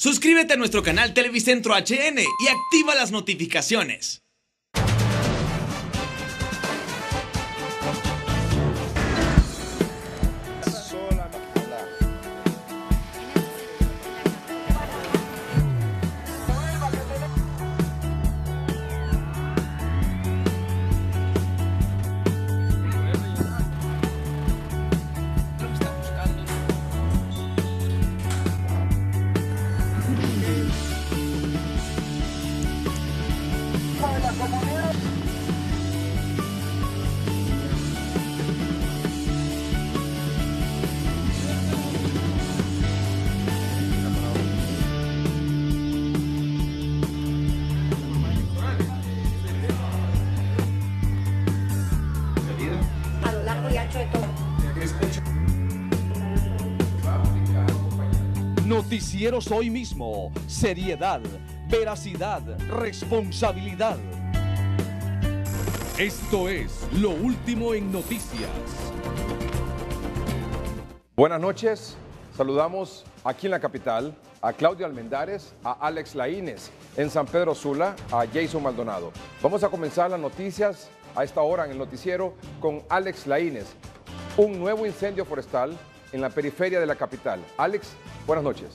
Suscríbete a nuestro canal Televicentro HN y activa las notificaciones. Hoy mismo. Seriedad, veracidad, responsabilidad. Esto es lo último en noticias. Buenas noches, saludamos aquí en la capital a Claudio Almendares, a Alex Laínez, en San Pedro Sula, a Jason Maldonado. Vamos a comenzar las noticias a esta hora en el noticiero con Alex Laínez. Un nuevo incendio forestal en la periferia de la capital. Alex, buenas noches.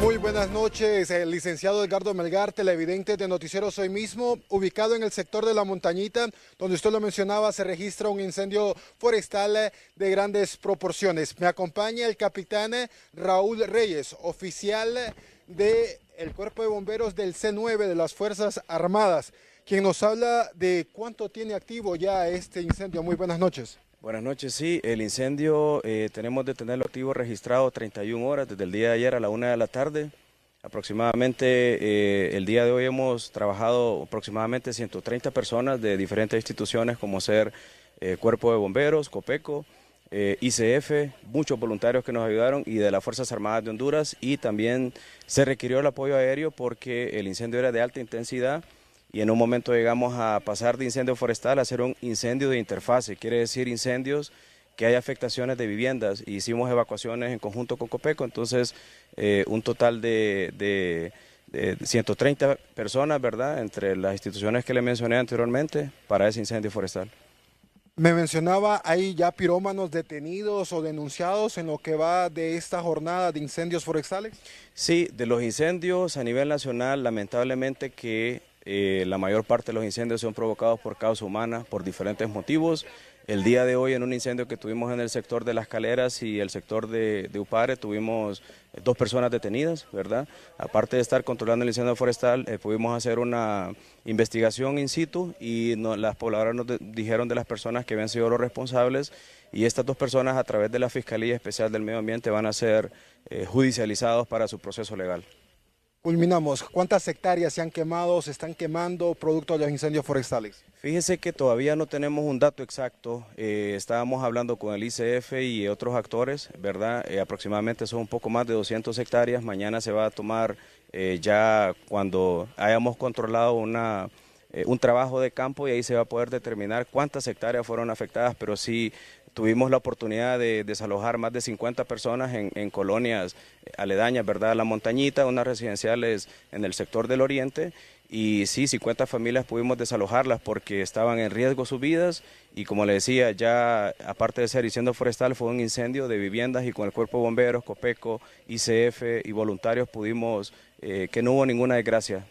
Muy buenas noches, el licenciado Edgardo Melgar, televidente de Noticieros hoy mismo, ubicado en el sector de la montañita, donde usted lo mencionaba, se registra un incendio forestal de grandes proporciones. Me acompaña el capitán Raúl Reyes, oficial del Cuerpo de Bomberos del C9 de las Fuerzas Armadas, quien nos habla de cuánto tiene activo ya este incendio. Muy buenas noches. Buenas noches, sí, el incendio eh, tenemos de tenerlo activo registrado 31 horas desde el día de ayer a la una de la tarde. Aproximadamente eh, el día de hoy hemos trabajado aproximadamente 130 personas de diferentes instituciones como ser eh, Cuerpo de Bomberos, COPECO, eh, ICF, muchos voluntarios que nos ayudaron y de las Fuerzas Armadas de Honduras y también se requirió el apoyo aéreo porque el incendio era de alta intensidad y en un momento llegamos a pasar de incendio forestal a hacer un incendio de interfase, quiere decir incendios que hay afectaciones de viviendas. y Hicimos evacuaciones en conjunto con Copeco, entonces eh, un total de, de, de 130 personas, ¿verdad?, entre las instituciones que le mencioné anteriormente para ese incendio forestal. Me mencionaba, ¿hay ya pirómanos detenidos o denunciados en lo que va de esta jornada de incendios forestales? Sí, de los incendios a nivel nacional, lamentablemente que eh, la mayor parte de los incendios son provocados por causa humana, por diferentes motivos. El día de hoy en un incendio que tuvimos en el sector de las caleras y el sector de, Upare tuvimos dos personas detenidas, ¿verdad? Aparte de estar controlando el incendio forestal, eh, pudimos hacer una investigación in situ y las pobladoras nos dijeron de las personas que habían sido los responsables y estas dos personas a través de la Fiscalía Especial del Medio Ambiente van a ser eh, judicializados para su proceso legal. Culminamos. ¿Cuántas hectáreas se han quemado, se están quemando producto de los incendios forestales? Fíjese que todavía no tenemos un dato exacto. Eh, estábamos hablando con el ICF y otros actores, ¿verdad? Eh, aproximadamente son un poco más de 200 hectáreas. Mañana se va a tomar eh, ya cuando hayamos controlado una, un trabajo de campo y ahí se va a poder determinar cuántas hectáreas fueron afectadas, pero sí tuvimos la oportunidad de desalojar más de 50 personas en, colonias aledañas, ¿verdad? La montañita, unas residenciales en el sector del oriente y sí, 50 familias pudimos desalojarlas porque estaban en riesgo sus vidas y como le decía, ya aparte de ser incendio forestal fue un incendio de viviendas y con el cuerpo de bomberos, COPECO, ICF y voluntarios pudimos eh, que no hubo ninguna desgracia.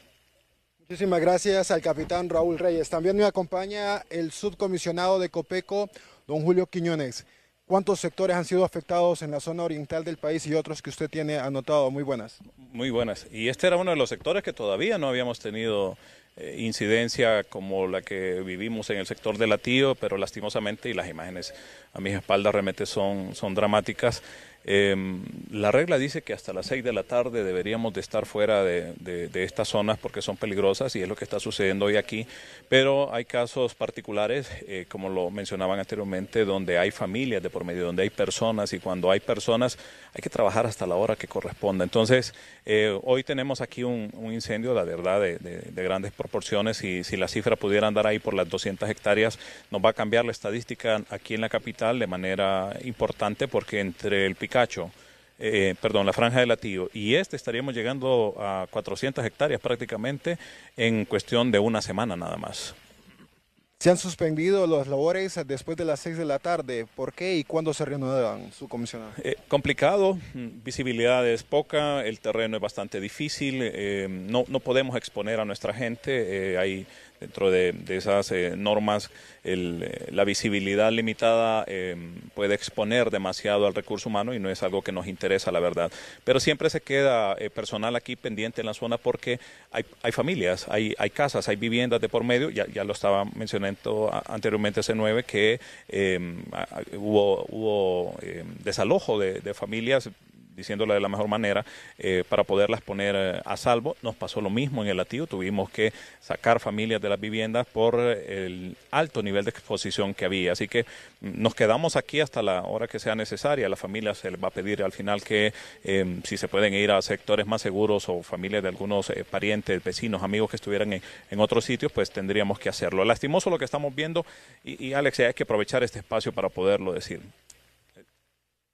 Muchísimas gracias al capitán Raúl Reyes. También me acompaña el subcomisionado de Copeco, don Julio Quiñones. ¿Cuántos sectores han sido afectados en la zona oriental del país y otros que usted tiene anotado? Muy buenas. Muy buenas. Y este era uno de los sectores que todavía no habíamos tenido eh, incidencia como la que vivimos en el sector de Latío, pero lastimosamente, y las imágenes a mis espaldas realmente son, son dramáticas, Em, la regla dice que hasta las 6 de la tarde deberíamos de estar fuera de, estas zonas porque son peligrosas y es lo que está sucediendo hoy aquí, pero hay casos particulares, eh, como lo mencionaban anteriormente, donde hay familias de por medio, donde hay personas y cuando hay personas hay que trabajar hasta la hora que corresponda. Entonces, eh, hoy tenemos aquí un, incendio, la verdad, de, grandes proporciones y si la cifra pudiera andar ahí por las 200 hectáreas, nos va a cambiar la estadística aquí en la capital de manera importante porque entre el Picacho, eh, perdón, la franja de latío, y este estaríamos llegando a 400 hectáreas prácticamente en cuestión de una semana nada más. Se han suspendido las labores después de las 6 de la tarde. ¿Por qué y cuándo se reanudan, su comisionado? Eh, complicado, visibilidad es poca, el terreno es bastante difícil, eh, no, no podemos exponer a nuestra gente, hay dentro de, esas eh, normas eh, la visibilidad limitada eh, puede exponer demasiado al recurso humano y no es algo que nos interesa, la verdad. Pero siempre se queda personal aquí pendiente en la zona porque hay, hay familias, hay, hay, casas, hay viviendas de por medio, ya, ya lo estaba mencionando anteriormente C9, que hubo, hubo desalojo de, de familias diciéndolo de la mejor manera, eh, para poderlas poner eh, a salvo. Nos pasó lo mismo en el latido, tuvimos que sacar familias de las viviendas por eh, el alto nivel de exposición que había. Así que mm, nos quedamos aquí hasta la hora que sea necesaria. A la familia se les va a pedir al final que em, si se pueden ir a sectores más seguros o familias de algunos parientes, vecinos, amigos que estuvieran en, en, otros sitios, pues tendríamos que hacerlo. Lastimoso lo que estamos viendo y, y Alex, hay que aprovechar este espacio para poderlo decir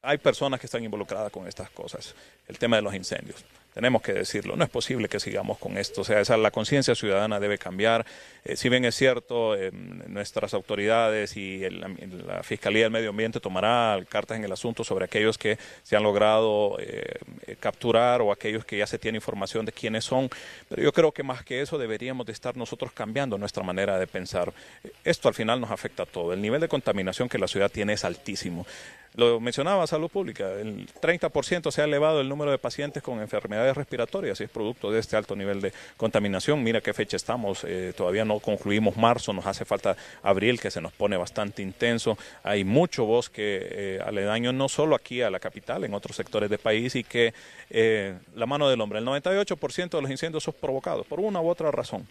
hay personas que están involucradas con estas cosas. El tema de los incendios. Tenemos que decirlo, no es posible que sigamos con esto. O sea, esa, la conciencia ciudadana debe cambiar. Eh, si bien es cierto, eh, nuestras autoridades y la Fiscalía del Medio Ambiente tomará cartas en el asunto sobre aquellos que se han logrado eh, capturar o aquellos que ya se tiene información de quiénes son. Pero yo creo que más que eso deberíamos de estar nosotros cambiando nuestra manera de pensar. Esto al final nos afecta a todo. El nivel de contaminación que la ciudad tiene es altísimo. Lo mencionaba Salud Pública, el 30% se ha elevado el número de pacientes con enfermedades respiratorias y es producto de este alto nivel de contaminación. Mira qué fecha estamos, eh, todavía no concluimos marzo, nos hace falta abril que se nos pone bastante intenso. Hay mucho bosque eh, aledaño, no solo aquí a la capital, en otros sectores del país y que eh, la mano del hombre, el 98% de los incendios son provocados por una u otra razón.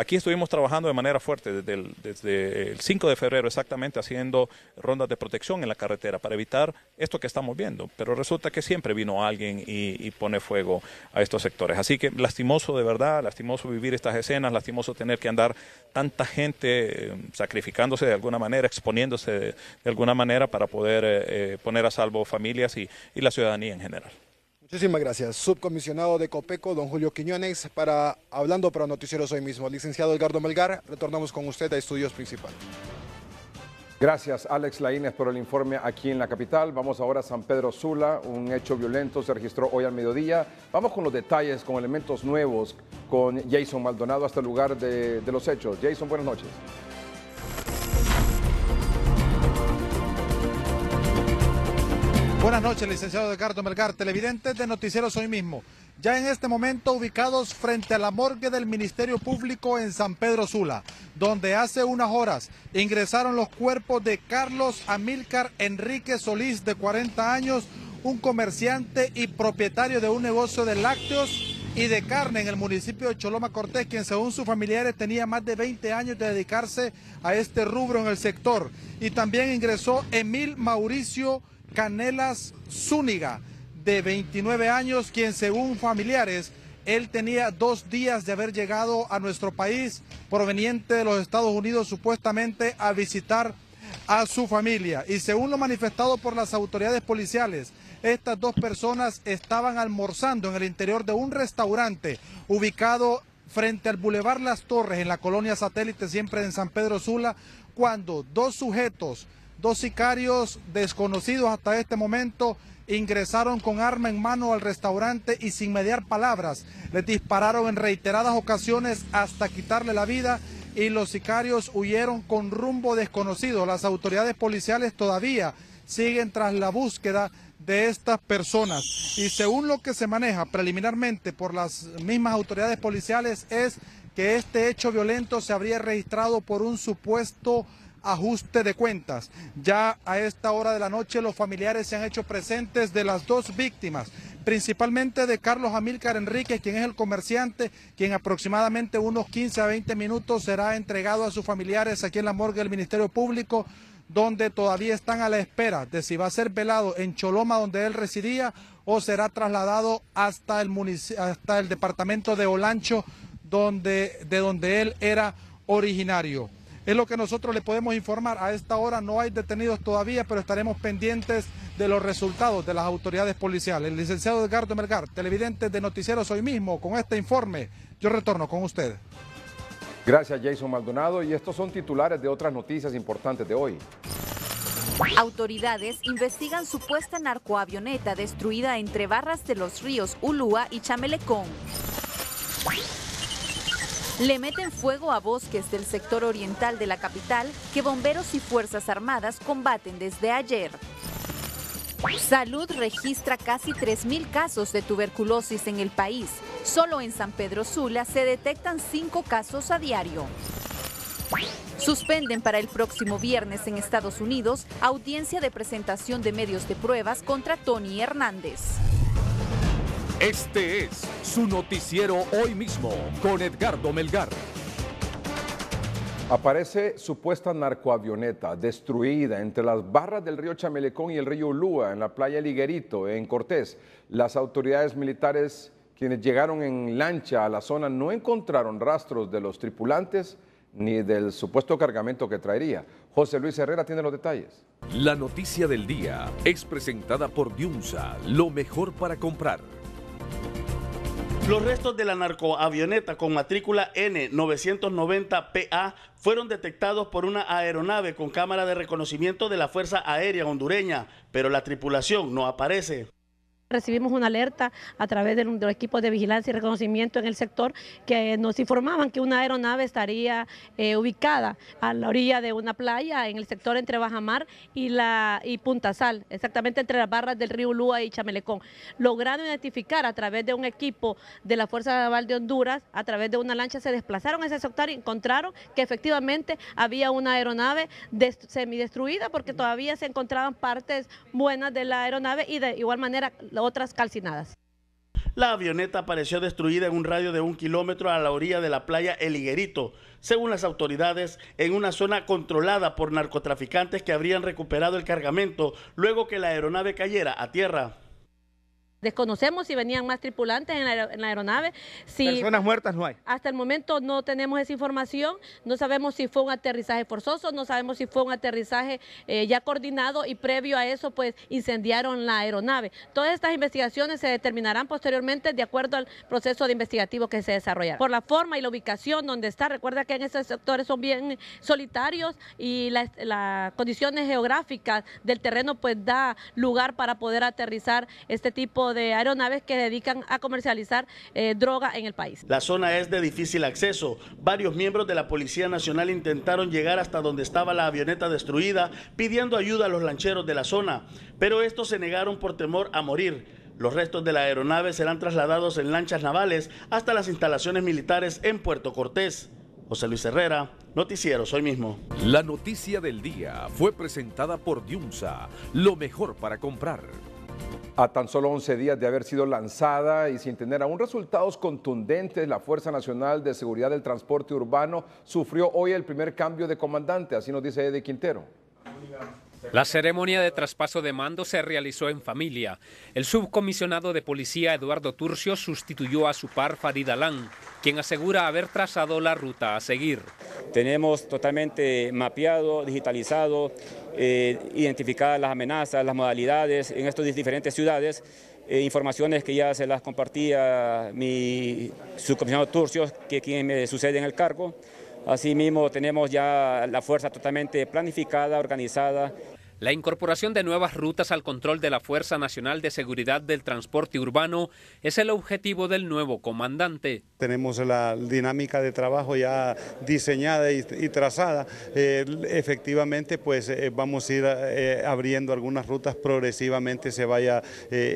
Aquí estuvimos trabajando de manera fuerte desde el, desde el 5 de febrero exactamente haciendo rondas de protección en la carretera para evitar esto que estamos viendo, pero resulta que siempre vino alguien y, pone fuego a estos sectores. Así que lastimoso de verdad, lastimoso vivir estas escenas, lastimoso tener que andar tanta gente eh, sacrificándose de alguna manera, exponiéndose de, alguna manera para poder eh, eh, poner a salvo familias y la ciudadanía en general. Muchísimas gracias. Subcomisionado de Copeco, don Julio Quiñones, para Hablando para Noticieros hoy mismo. Licenciado Edgardo Melgar, retornamos con usted a Estudios Principal. Gracias, Alex Laínez, por el informe aquí en la capital. Vamos ahora a San Pedro Sula. Un hecho violento se registró hoy al mediodía. Vamos con los detalles, con elementos nuevos, con Jason Maldonado hasta el lugar de los hechos. Jason, buenas noches. Buenas noches, licenciado Edgardo Melgar, televidentes de Noticieros hoy mismo. Ya en este momento ubicados frente a la morgue del Ministerio Público en San Pedro Sula, donde hace unas horas ingresaron los cuerpos de Carlos Amílcar Enrique Solís, de 40 años, un comerciante y propietario de un negocio de lácteos y de carne en el municipio de Choloma Cortés, quien según sus familiares tenía más de 20 años de dedicarse a este rubro en el sector. Y también ingresó Emil Mauricio Canelas Zúñiga, de 29 años, quien según familiares, él tenía dos días de haber llegado a nuestro país proveniente de los Estados Unidos supuestamente a visitar a su familia. Y según lo manifestado por las autoridades policiales, estas dos personas estaban almorzando en el interior de un restaurante ubicado frente al Boulevard Las Torres en la colonia satélite, siempre en San Pedro Sula, cuando dos sujetos Dos sicarios desconocidos hasta este momento ingresaron con arma en mano al restaurante y sin mediar palabras les dispararon en reiteradas ocasiones hasta quitarle la vida y los sicarios huyeron con rumbo desconocido. Las autoridades policiales todavía siguen tras la búsqueda de estas personas y según lo que se maneja preliminarmente por las mismas autoridades policiales es que este hecho violento se habría registrado por un supuesto ajuste de cuentas. Ya a esta hora de la noche los familiares se han hecho presentes de las dos víctimas, principalmente de Carlos Amílcar Enríquez, quien es el comerciante, quien aproximadamente unos 15 a 20 minutos será entregado a sus familiares aquí en la morgue del Ministerio Público donde todavía están a la espera de si va a ser velado en Choloma, donde él residía, o será trasladado hasta el, hasta el departamento de Olancho, donde, de donde él era originario. Es lo que nosotros le podemos informar. A esta hora no hay detenidos todavía, pero estaremos pendientes de los resultados de las autoridades policiales. El licenciado Edgardo Melgar, televidente de Noticieros hoy mismo, con este informe, yo retorno con usted. Gracias Jason Maldonado y estos son titulares de otras noticias importantes de hoy. Autoridades investigan supuesta narcoavioneta destruida entre barras de los ríos Ulúa y Chamelecón. Le meten fuego a bosques del sector oriental de la capital que bomberos y Fuerzas Armadas combaten desde ayer. Salud registra casi 3.000 casos de tuberculosis en el país. Solo en San Pedro Sula se detectan 5 casos a diario. Suspenden para el próximo viernes en Estados Unidos audiencia de presentación de medios de pruebas contra Tony Hernández. Este es su noticiero hoy mismo con Edgardo Melgar. Aparece supuesta narcoavioneta destruida entre las barras del río Chamelecón y el río Ulúa en la playa Liguerito, en Cortés. Las autoridades militares, quienes llegaron en lancha a la zona, no encontraron rastros de los tripulantes ni del supuesto cargamento que traería. José Luis Herrera tiene los detalles. La noticia del día es presentada por Diunsa, lo mejor para comprar. Los restos de la narcoavioneta con matrícula N990PA fueron detectados por una aeronave con cámara de reconocimiento de la Fuerza Aérea Hondureña, pero la tripulación no aparece. Recibimos una alerta a través de un, equipo de vigilancia y reconocimiento en el sector que nos informaban que una aeronave estaría eh, ubicada a la orilla de una playa en el sector entre Bajamar y, la, y Punta Sal, exactamente entre las barras del río Lúa y Chamelecón. Lograron identificar a través de un equipo de la Fuerza Naval de Honduras, a través de una lancha se desplazaron a ese sector y encontraron que efectivamente había una aeronave semidestruida porque todavía se encontraban partes buenas de la aeronave y de igual manera otras calcinadas. La avioneta apareció destruida en un radio de un kilómetro a la orilla de la playa El Higuerito, según las autoridades, en una zona controlada por narcotraficantes que habrían recuperado el cargamento luego que la aeronave cayera a tierra. Desconocemos si venían más tripulantes en la, aeronave. Si Personas muertas no hay. Hasta el momento no tenemos esa información. No sabemos si fue un aterrizaje forzoso, no sabemos si fue un aterrizaje eh, ya coordinado y previo a eso pues incendiaron la aeronave. Todas estas investigaciones se determinarán posteriormente de acuerdo al proceso de investigativo que se desarrollará. Por la forma y la ubicación donde está, recuerda que en esos sectores son bien solitarios y las condiciones geográficas del terreno pues da lugar para poder aterrizar este tipo de aeronaves que dedican a comercializar eh, droga en el país. La zona es de difícil acceso. Varios miembros de la Policía Nacional intentaron llegar hasta donde estaba la avioneta destruida, pidiendo ayuda a los lancheros de la zona, pero estos se negaron por temor a morir. Los restos de la aeronave serán trasladados en lanchas navales hasta las instalaciones militares en Puerto Cortés. José Luis Herrera, Noticiero Hoy mismo. La noticia del día fue presentada por Diunsa, lo mejor para comprar. A tan solo 11 días de haber sido lanzada y sin tener aún resultados contundentes, la Fuerza Nacional de Seguridad del Transporte Urbano sufrió hoy el primer cambio de comandante, así nos dice Eddie Quintero. La ceremonia de traspaso de mando se realizó en familia. El subcomisionado de policía Eduardo Turcio sustituyó a su par Farid Alán, quien asegura haber trazado la ruta a seguir. Tenemos totalmente mapeado, digitalizado, eh, identificadas las amenazas, las modalidades en estas diferentes ciudades. Eh, informaciones que ya se las compartía mi subcomisionado Turcio, que quien me sucede en el cargo. Asimismo, tenemos ya la fuerza totalmente planificada, organizada. La incorporación de nuevas rutas al control de la Fuerza Nacional de Seguridad del Transporte Urbano es el objetivo del nuevo comandante. Tenemos la dinámica de trabajo ya diseñada y, trazada. Eh, efectivamente, pues eh, vamos a ir eh, abriendo algunas rutas progresivamente, se vaya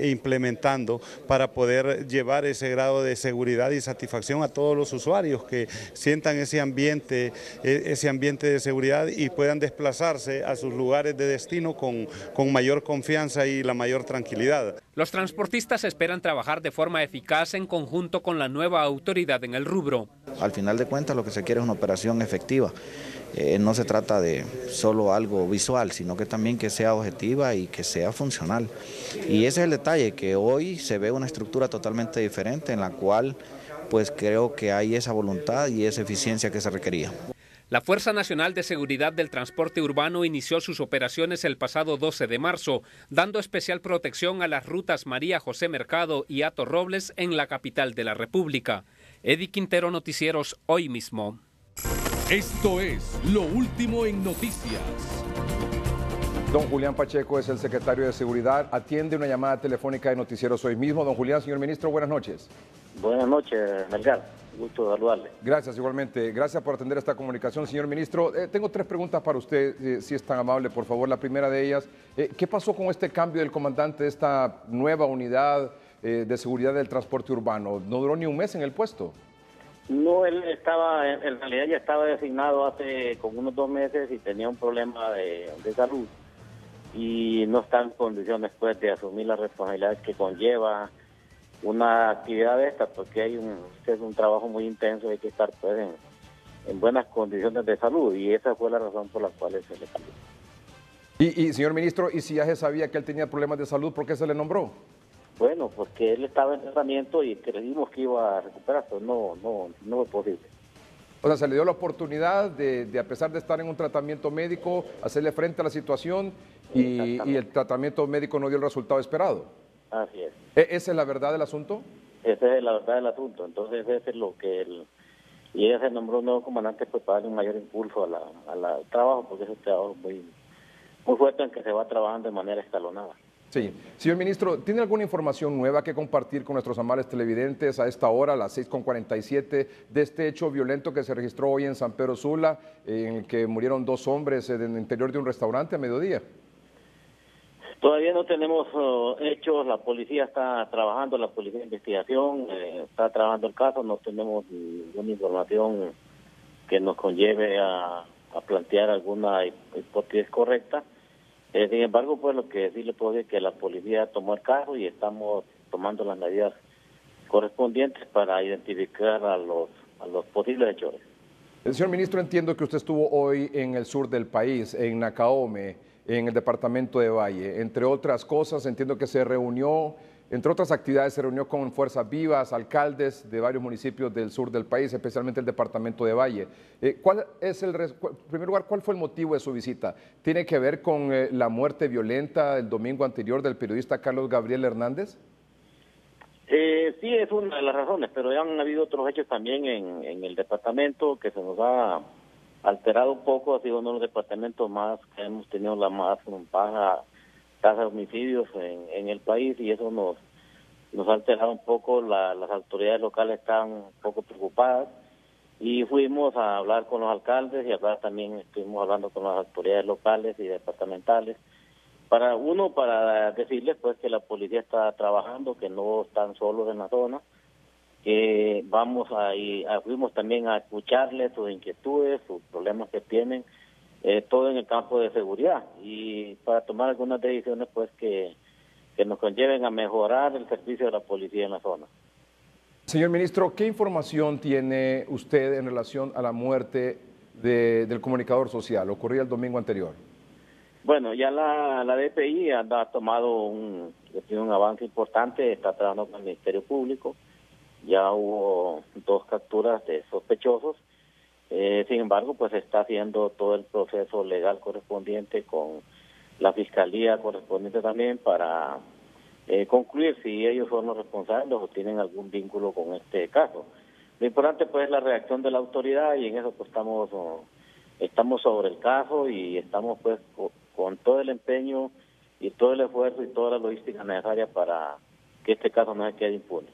implementando para poder llevar ese grado de seguridad y satisfacción a todos los usuarios que sientan ese ambiente, ese ambiente de seguridad y puedan desplazarse a sus lugares de destino con, con mayor confianza y la mayor tranquilidad. Los transportistas esperan trabajar de forma eficaz en conjunto con la nueva autoridad en el rubro. Al final de cuentas lo que se quiere es una operación efectiva. Eh, no se trata de solo algo visual, sino que también que sea objetiva y que sea funcional. Y ese es el detalle, que hoy se ve una estructura totalmente diferente en la cual pues creo que hay esa voluntad y esa eficiencia que se requería. La Fuerza Nacional de Seguridad del Transporte Urbano inició sus operaciones el pasado 12 de marzo, dando especial protección a las rutas María José Mercado y Ato Robles en la capital de la República. Eddie Quintero Noticieros, hoy mismo. Esto es lo último en noticias. Don Julián Pacheco es el secretario de Seguridad. Atiende una llamada telefónica de Noticieros hoy mismo. Don Julián, señor ministro, buenas noches. Buenas noches, Melgar. Gusto saludarle. Gracias, igualmente. Gracias por atender esta comunicación, señor ministro. Eh, tengo tres preguntas para usted, eh, si es tan amable, por favor. La primera de ellas, eh, ¿qué pasó con este cambio del comandante de esta nueva unidad de seguridad del transporte urbano? ¿No duró ni un mes en el puesto? No, él estaba, en realidad ya estaba designado hace como unos dos meses y tenía un problema de, de salud y no está en condiciones pues de asumir las responsabilidades que conlleva una actividad de esta, porque hay un, es un trabajo muy intenso, hay que estar pues, en, buenas condiciones de salud y esa fue la razón por la cual se le cambió. Y, señor ministro, ¿y si ya se sabía que él tenía problemas de salud, por qué se le nombró? Bueno, porque él estaba en tratamiento y creímos que iba a recuperarse, pero no, no, no es posible. O sea, se le dio la oportunidad de, a pesar de estar en un tratamiento médico, hacerle frente a la situación y, y el tratamiento médico no dio el resultado esperado. Así es. ¿E-, ¿Esa es la verdad del asunto? Esa es la verdad del asunto. Entonces, ese es lo que él. Y ella se nombró un nuevo comandante pues, para darle un mayor impulso a la, al trabajo, porque es un trabajo muy, muy fuerte en que se va trabajando de manera escalonada. Sí. Señor ministro, ¿tiene alguna información nueva que compartir con nuestros amables televidentes a esta hora, a las 6.47, de este hecho violento que se registró hoy en San Pedro Sula, en el que murieron dos hombres en el interior de un restaurante a mediodía? Todavía no tenemos uh, hechos, la policía está trabajando, la policía de investigación eh, está trabajando el caso, no tenemos ninguna información que nos conlleve a, plantear alguna hipótesis correcta. Eh, sin embargo, pues lo que sí le puedo decir es que la policía tomó el caso y estamos tomando las medidas correspondientes para identificar a los, a los posibles hechores. El señor ministro, entiendo que usted estuvo hoy en el sur del país, en Nacaome en el departamento de Valle. Entre otras cosas, entiendo que se reunió, entre otras actividades, se reunió con fuerzas vivas, alcaldes de varios municipios del sur del país, especialmente el departamento de Valle. Eh, ¿Cuál es el, en primer lugar, cuál fue el motivo de su visita? ¿Tiene que ver con eh, la muerte violenta el domingo anterior del periodista Carlos Gabriel Hernández? Eh, sí, es una de las razones, pero ya han habido otros hechos también en, el departamento que se nos ha alterado un poco, ha sido uno de los departamentos más que hemos tenido la más baja tasa de homicidios en, en el país y eso nos nos ha alterado un poco, las autoridades locales están un poco preocupadas y fuimos a hablar con los alcaldes y hablar también estuvimos hablando con las autoridades locales y departamentales para uno para decirles pues que la policía está trabajando, que no están solos en la zona que vamos a, y fuimos también a escucharles sus inquietudes, sus problemas que tienen, eh, todo en el campo de seguridad y para tomar algunas decisiones pues que, que nos conlleven a mejorar el servicio de la policía en la zona. Señor ministro, ¿qué información tiene usted en relación a la muerte de, del comunicador social ocurrida el domingo anterior? Bueno, ya la, la DPI ha, tomado un, un avance importante, está trabajando con el Ministerio Público, ya hubo dos capturas de sospechosos. Eh, sin embargo, pues está haciendo todo el proceso legal correspondiente con la fiscalía correspondiente también para eh, concluir si ellos son los responsables o tienen algún vínculo con este caso. Lo importante pues es la reacción de la autoridad y en eso pues estamos estamos sobre el caso y estamos pues con todo el empeño y todo el esfuerzo y toda la logística necesaria para que este caso no se quede impune.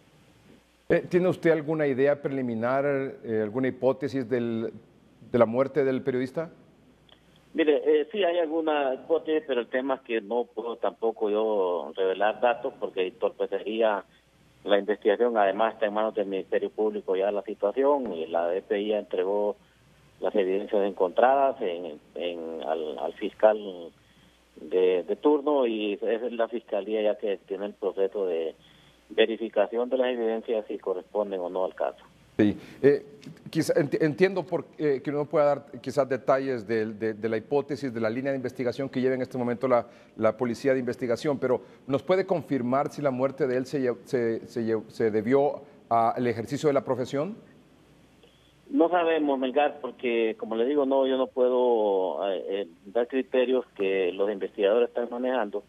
Eh, ¿Tiene usted alguna idea preliminar, eh, alguna hipótesis del, de la muerte del periodista? Mire, eh, sí hay alguna hipótesis, pero el tema es que no puedo tampoco yo revelar datos porque entorpecería la investigación. Además está en manos del Ministerio Público ya la situación y la DPI entregó las evidencias encontradas en, al fiscal de, de turno y es la fiscalía ya que tiene el proceso de verificación de las evidencias si corresponden o no al caso. Sí, eh, quizá, entiendo por, eh, que uno pueda dar quizás detalles de, de, de, la hipótesis, de la línea de investigación que lleva en este momento la, la policía de investigación, pero ¿nos puede confirmar si la muerte de él se, se, se, se debió al ejercicio de la profesión? No sabemos, Melgar, porque como le digo, no, yo no puedo eh, eh dar criterios que los investigadores están manejando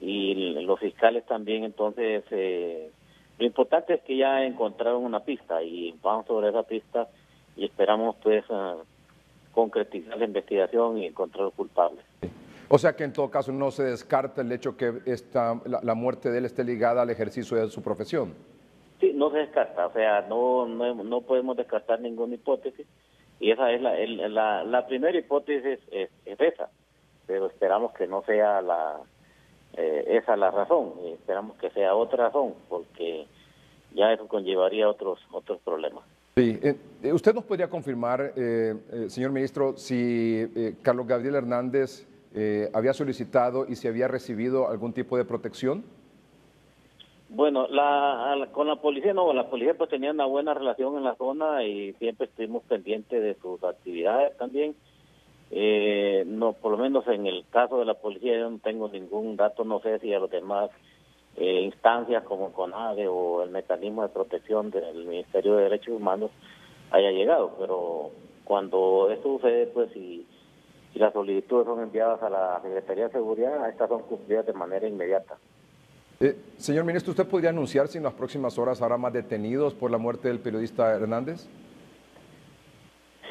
y los fiscales también, entonces eh, lo importante es que ya encontraron una pista y vamos sobre esa pista y esperamos pues uh, concretizar la investigación y encontrar culpables. O sea que en todo caso no se descarta el hecho que esta, la, la, muerte de él esté ligada al ejercicio de su profesión. Sí, no se descarta, o sea, no, no, no podemos descartar ninguna hipótesis y esa es la, el, la, la primera hipótesis es, es esa, pero esperamos que no sea la, eh, esa es la razón y esperamos que sea otra razón porque ya eso conllevaría otros otros problemas. Sí, eh, usted nos podría confirmar, eh, eh, señor ministro, si eh, Carlos Gabriel Hernández había solicitado y si había recibido algún tipo de protección. Bueno, la, la, con la policía no, la policía pues tenía una buena relación en la zona y siempre estuvimos pendientes de sus actividades también eh, no, por lo menos en el caso de la policía yo no tengo ningún dato, no sé si a los demás eh, instancias como CONADE o el mecanismo de protección del Ministerio de Derechos Humanos haya llegado, pero cuando esto sucede, pues si, si las solicitudes son enviadas a la Secretaría de Seguridad, estas son cumplidas de manera inmediata. Eh, señor ministro, ¿usted podría anunciar si en las próximas horas habrá más detenidos por la muerte del periodista Hernández?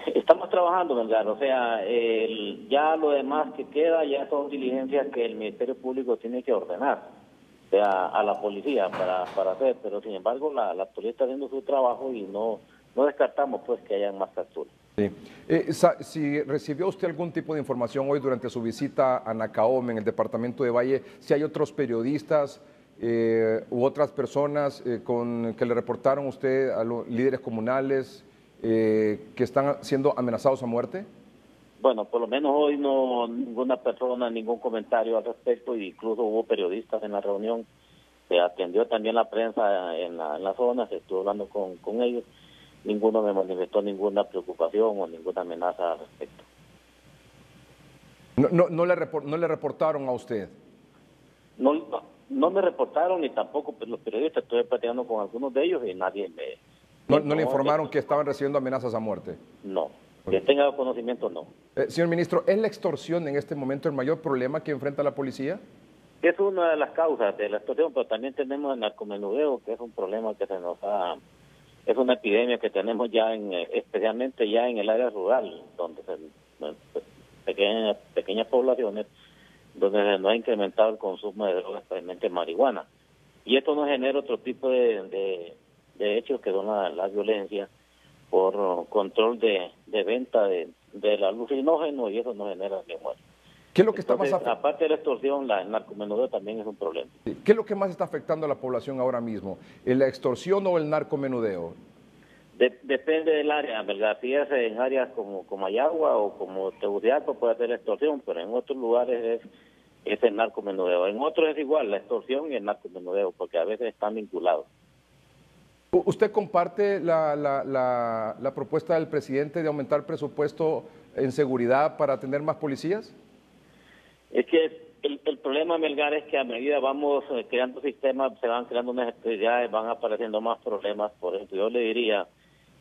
Estamos trabajando, ¿verdad? O sea, el, ya lo demás que queda ya son diligencias que el Ministerio Público tiene que ordenar a la policía para, hacer, pero sin embargo la, la policía está haciendo su trabajo y no, no descartamos pues que hayan más capturas. Sí. Eh, si recibió usted algún tipo de información hoy durante su visita a Nacaome, en el departamento de Valle, si hay otros periodistas eh, u otras personas eh, con, que le reportaron usted a los líderes comunales, eh, que están siendo amenazados a muerte? Bueno, por lo menos hoy no ninguna persona, ningún comentario al respecto, e incluso hubo periodistas en la reunión, se atendió también la prensa en la, en la zona, se estuvo hablando con, con ellos, ninguno me manifestó ninguna preocupación o ninguna amenaza al respecto. No, no, no, le, report, no le reportaron a usted? No, no, no me reportaron ni tampoco pues, los periodistas, estuve platicando con algunos de ellos y nadie me, ¿No, ¿No, le informaron que estaban recibiendo amenazas a muerte? No, que tenga conocimiento no. Eh, señor ministro, ¿es la extorsión en este momento el mayor problema que enfrenta la policía? Es una de las causas de la extorsión, pero también tenemos el narcomenudeo, que es un problema que se nos ha... Es una epidemia que tenemos ya, en, especialmente ya en el área rural, donde se, pequeñas, pequeñas poblaciones, donde se nos ha incrementado el consumo de drogas, especialmente marihuana. Y esto nos genera otro tipo de, de de hechos que son la, la violencia por control de, de venta de, del alucinógeno y eso no genera que muerte. ¿Qué es lo que Entonces, está más aparte de la extorsión, la, narcomenudeo también es un problema. ¿Qué es lo que más está afectando a la población ahora mismo? ¿La extorsión o el narcomenudeo? De, depende del área, ¿verdad? Si es en áreas como, como Ayagua o como Tegucigalpa puede ser extorsión, pero en otros lugares es, es el narcomenudeo. En otros es igual, la extorsión y el narcomenudeo, porque a veces están vinculados. ¿Usted comparte la, la, propuesta del presidente de aumentar presupuesto en seguridad para tener más policías? Es que el, problema, Melgar, es que a medida vamos eh, creando sistemas, se van creando unas actividades, van apareciendo más problemas. Por ejemplo, yo le diría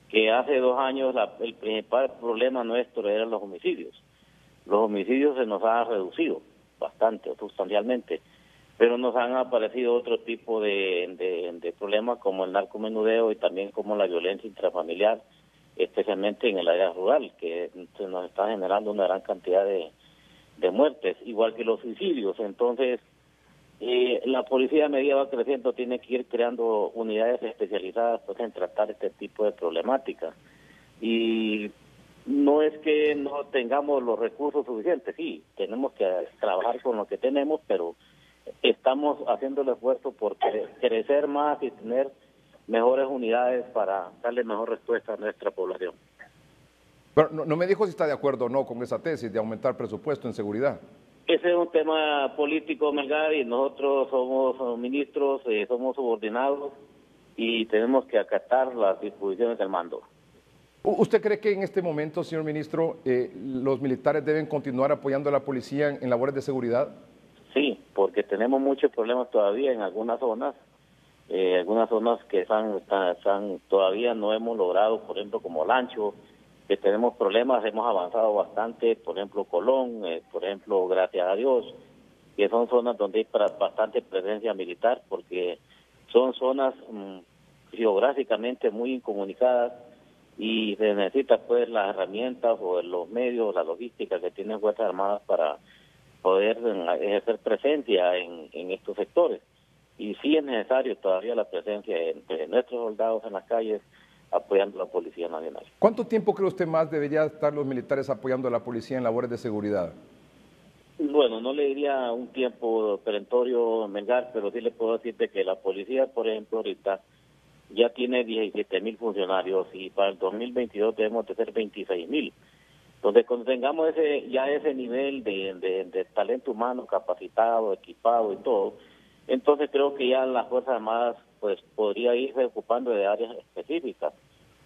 que hace dos años el principal problema nuestro eran los homicidios. Los homicidios se nos han reducido bastante, sustancialmente pero nos han aparecido otro tipo de, problemas como el narcomenudeo y también como la violencia intrafamiliar, especialmente en el área rural, que nos está generando una gran cantidad de, muertes, igual que los suicidios. Entonces, eh, la policía medida va creciendo tiene que ir creando unidades especializadas pues, en tratar este tipo de problemáticas. Y no es que no tengamos los recursos suficientes, sí, tenemos que trabajar con lo que tenemos, pero estamos haciendo el esfuerzo por crecer más y tener mejores unidades para darle mejor respuesta a nuestra población. Pero no, me dijo si está de acuerdo o no con esa tesis de aumentar presupuesto en seguridad. Ese es un tema político, Melgar, y nosotros somos ministros, eh, somos subordinados y tenemos que acatar las disposiciones del mando. ¿Usted cree que en este momento, señor ministro, eh, los militares deben continuar apoyando a la policía en, labores de seguridad? Porque tenemos muchos problemas todavía en algunas zonas, eh, algunas zonas que están, están, todavía no hemos logrado, por ejemplo, como Lancho, que tenemos problemas, hemos avanzado bastante, por ejemplo, Colón, eh, por ejemplo, gracias a Dios, que son zonas donde hay bastante presencia militar, porque son zonas mm, geográficamente muy incomunicadas y se necesita pues las herramientas o los medios, la logística que tienen Fuerzas Armadas para poder ejercer presencia en, en estos sectores. Y sí es necesario todavía la presencia de nuestros soldados en las calles apoyando a la Policía Nacional. ¿Cuánto tiempo cree usted más debería estar los militares apoyando a la policía en labores de seguridad? Bueno, no le diría un tiempo perentorio, Mengar, pero sí le puedo decir que la policía, por ejemplo, ahorita ya tiene 17 mil funcionarios y para el 2022 debemos de ser 26 mil. Cuando tengamos ese ya ese nivel de, talento humano capacitado, equipado y todo, entonces creo que ya las Fuerzas Armadas pues podría irse ocupando de áreas específicas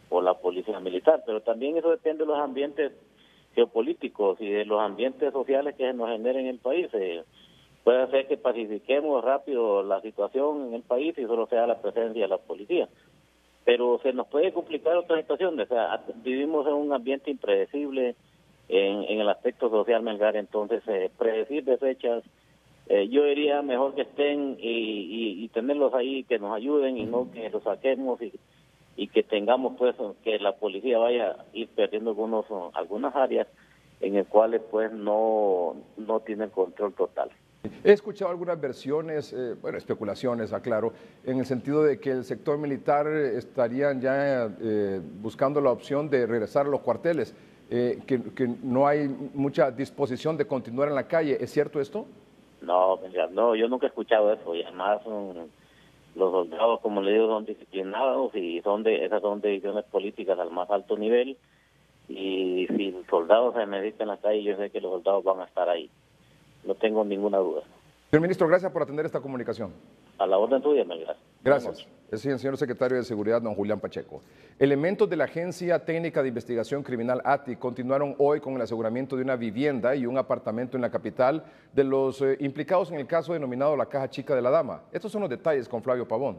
o la policía militar, pero también eso depende de los ambientes geopolíticos y de los ambientes sociales que se nos generen en el país. Eh, puede hacer que pacifiquemos rápido la situación en el país y solo sea la presencia de la policía. Pero se nos puede complicar otra situación, o sea, vivimos en un ambiente impredecible en, el aspecto social, Melgar, entonces eh, predecir de fechas, eh, yo diría mejor que estén y, y, tenerlos ahí, que nos ayuden y no que los saquemos y, y que tengamos pues que la policía vaya a ir perdiendo algunos algunas áreas en las cuales pues no, no tiene control total. He escuchado algunas versiones, eh, bueno, especulaciones, aclaro, en el sentido de que el sector militar estarían ya eh, buscando la opción de regresar a los cuarteles, eh, que, que, no hay mucha disposición de continuar en la calle. ¿Es cierto esto? No, no, yo nunca he escuchado eso, y además los soldados, como le digo, son disciplinados y son de, esas son decisiones políticas al más alto nivel, y si soldados se necesitan en la calle, yo sé que los soldados van a estar ahí no tengo ninguna duda. Señor ministro, gracias por atender esta comunicación. A la orden tuya, Melgar. Gracias. Es el señor secretario de Seguridad, don Julián Pacheco. Elementos de la Agencia Técnica de Investigación Criminal ATI continuaron hoy con el aseguramiento de una vivienda y un apartamento en la capital de los eh, implicados en el caso denominado la Caja Chica de la Dama. Estos son los detalles con Flavio Pavón.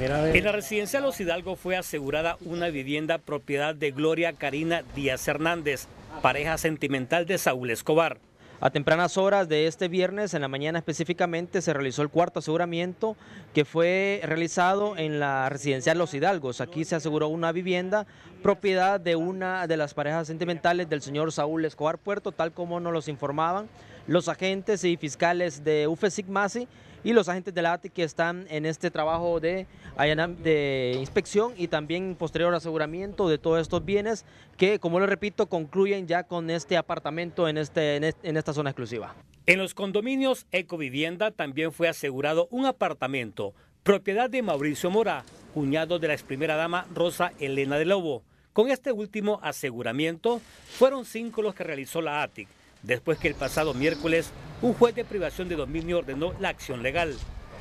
En la residencia Los Hidalgo fue asegurada una vivienda propiedad de Gloria Karina Díaz Hernández, pareja sentimental de Saúl Escobar. A tempranas horas de este viernes, en la mañana específicamente, se realizó el cuarto aseguramiento que fue realizado en la residencial Los Hidalgos. Aquí se aseguró una vivienda propiedad de una de las parejas sentimentales del señor Saúl Escobar Puerto, tal como nos los informaban los agentes y fiscales de UFESIC Masi y los agentes de la ATI que están en este trabajo de, inspección y también posterior aseguramiento de todos estos bienes que, como les repito, concluyen ya con este apartamento en, este, en, esta zona exclusiva. En los condominios Ecovivienda también fue asegurado un apartamento, propiedad de Mauricio Mora, cuñado de la ex primera dama Rosa Elena de Lobo. Con este último aseguramiento, fueron cinco los que realizó la ATIC después que el pasado miércoles un juez de privación de dominio ordenó la acción legal.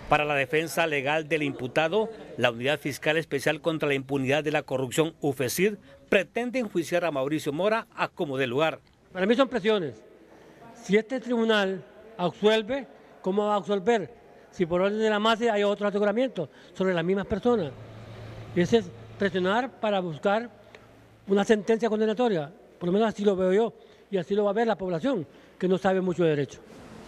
Para la defensa legal del imputado, la Unidad Fiscal Especial contra la Impunidad de la Corrupción, UFESID, pretende enjuiciar a Mauricio Mora a como de lugar. Para mí son presiones. Si este tribunal absuelve, ¿cómo va a absolver? Si por orden de la masa hay otro aseguramiento sobre las mismas personas. Y ese es presionar para buscar una sentencia condenatoria. Por lo menos así lo veo yo y así lo va a ver la población, que no sabe mucho de derecho.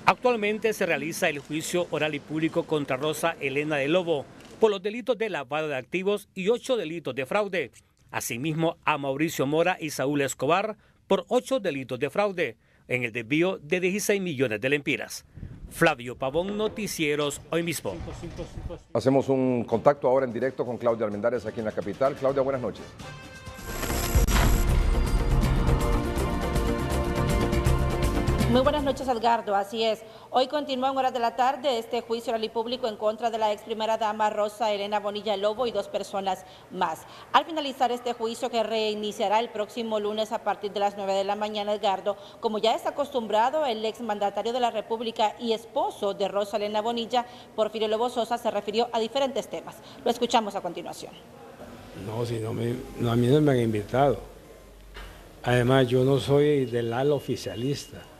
Actualmente se realiza el juicio oral y público contra Rosa Elena de Lobo por los delitos de lavado de activos y ocho delitos de fraude. Asimismo, a Mauricio Mora y Saúl Escobar por ocho delitos de fraude. en el desvío de 16 millones de lempiras. Flavio Pavón, Noticieros, hoy mismo. Hacemos un contacto ahora en directo con Claudia Almendares aquí en la capital. Claudia, buenas noches. Muy buenas noches, Edgardo. Así es. Hoy continúa en horas de la tarde este juicio oral y público en contra de la ex primera dama Rosa Elena Bonilla Lobo y dos personas más. Al finalizar este juicio que reiniciará el próximo lunes a partir de las 9 de la mañana, Edgardo, como ya está acostumbrado, el ex mandatario de la República y esposo de Rosa Elena Bonilla, Porfirio Lobo Sosa, se refirió a diferentes temas. Lo escuchamos a continuación. No, si no, me, a mí no me han invitado. Además, yo no soy del ala oficialista.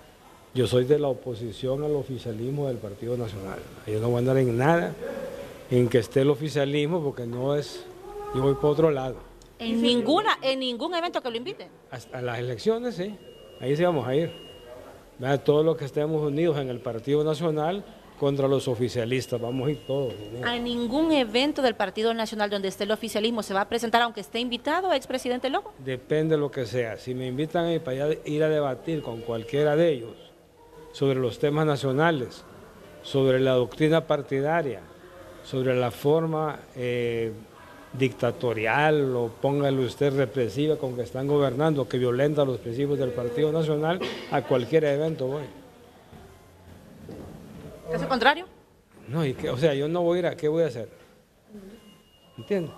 Yo soy de la oposición al oficialismo del Partido Nacional. Yo no voy a andar en nada en que esté el oficialismo porque no es, yo voy por otro lado. En ninguna, en ningún evento que lo invite. Hasta las elecciones, sí. Ahí sí vamos a ir. Vea, todos los que estemos unidos en el Partido Nacional contra los oficialistas, vamos a ir todos. ¿no? A ningún evento del Partido Nacional donde esté el oficialismo se va a presentar, aunque esté invitado, expresidente Lobo. Depende de lo que sea. Si me invitan a ir para allá, ir a debatir con cualquiera de ellos sobre los temas nacionales, sobre la doctrina partidaria, sobre la forma eh, dictatorial o póngale usted represiva con que están gobernando, que violenta los principios del Partido Nacional, a cualquier evento voy. ¿Caso contrario? No, y que, o sea, yo no voy a ir a, ¿qué voy a hacer? ¿Entiende?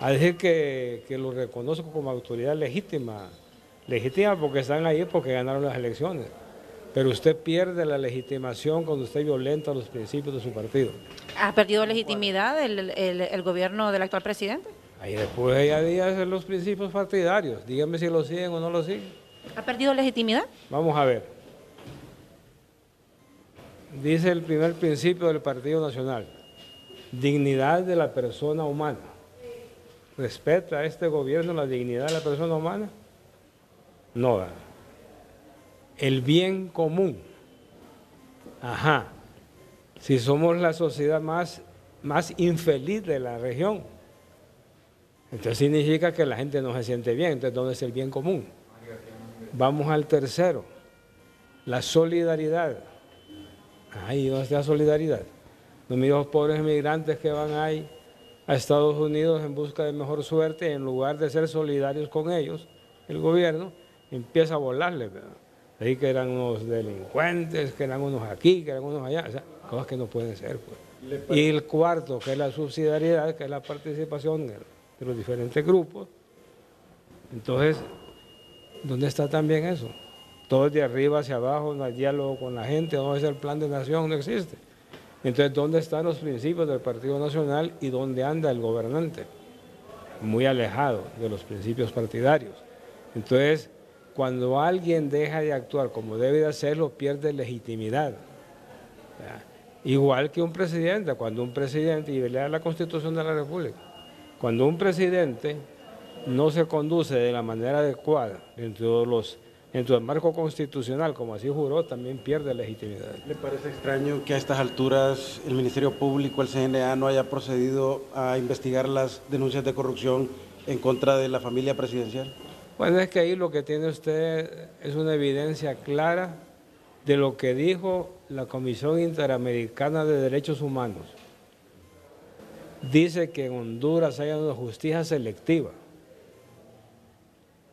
A decir que, que lo reconozco como autoridad legítima, legítima porque están ahí porque ganaron las elecciones. Pero usted pierde la legitimación cuando usted violenta los principios de su partido. ¿Ha perdido legitimidad el, el- el gobierno del actual presidente? Ahí después hay días en los principios partidarios. Díganme si lo siguen o no lo siguen. ¿Ha perdido legitimidad? Vamos a ver. Dice el primer principio del Partido Nacional, dignidad de la persona humana. ¿Respeta este gobierno la dignidad de la persona humana? No. El bien común. Ajá. Si somos la sociedad más, más infeliz de la región, entonces significa que la gente no se siente bien. Entonces, ¿dónde es el bien común? Vamos al tercero, la solidaridad. Ahí, ¿dónde está la solidaridad? Los mismos pobres inmigrantes que van ahí a Estados Unidos en busca de mejor suerte, en lugar de ser solidarios con ellos, el gobierno empieza a volarles. ¿verdad? Ahí que eran unos delincuentes, que eran unos aquí, que eran unos allá, o sea, cosas que no pueden ser. Pues. Y el cuarto, que es la subsidiariedad, que es la participación de, de los diferentes grupos. Entonces, ¿dónde está también eso? Todo de arriba hacia abajo, no hay diálogo con la gente, no es el plan de nación, no existe. Entonces, ¿dónde están los principios del Partido Nacional y dónde anda el gobernante? Muy alejado de los principios partidarios. Entonces, cuando alguien deja de actuar como debe de hacerlo, pierde legitimidad. Igual que un presidente, cuando un presidente, y lea la Constitución de la República, cuando un presidente no se conduce de la manera adecuada dentro, de los, dentro del marco constitucional, como así juró, también pierde legitimidad. ¿Le parece extraño que a estas alturas el Ministerio Público, el CNA, no haya procedido a investigar las denuncias de corrupción en contra de la familia presidencial? Bueno, es que ahí lo que tiene usted es una evidencia clara de lo que dijo la Comisión Interamericana de Derechos Humanos. Dice que en Honduras hay una justicia selectiva.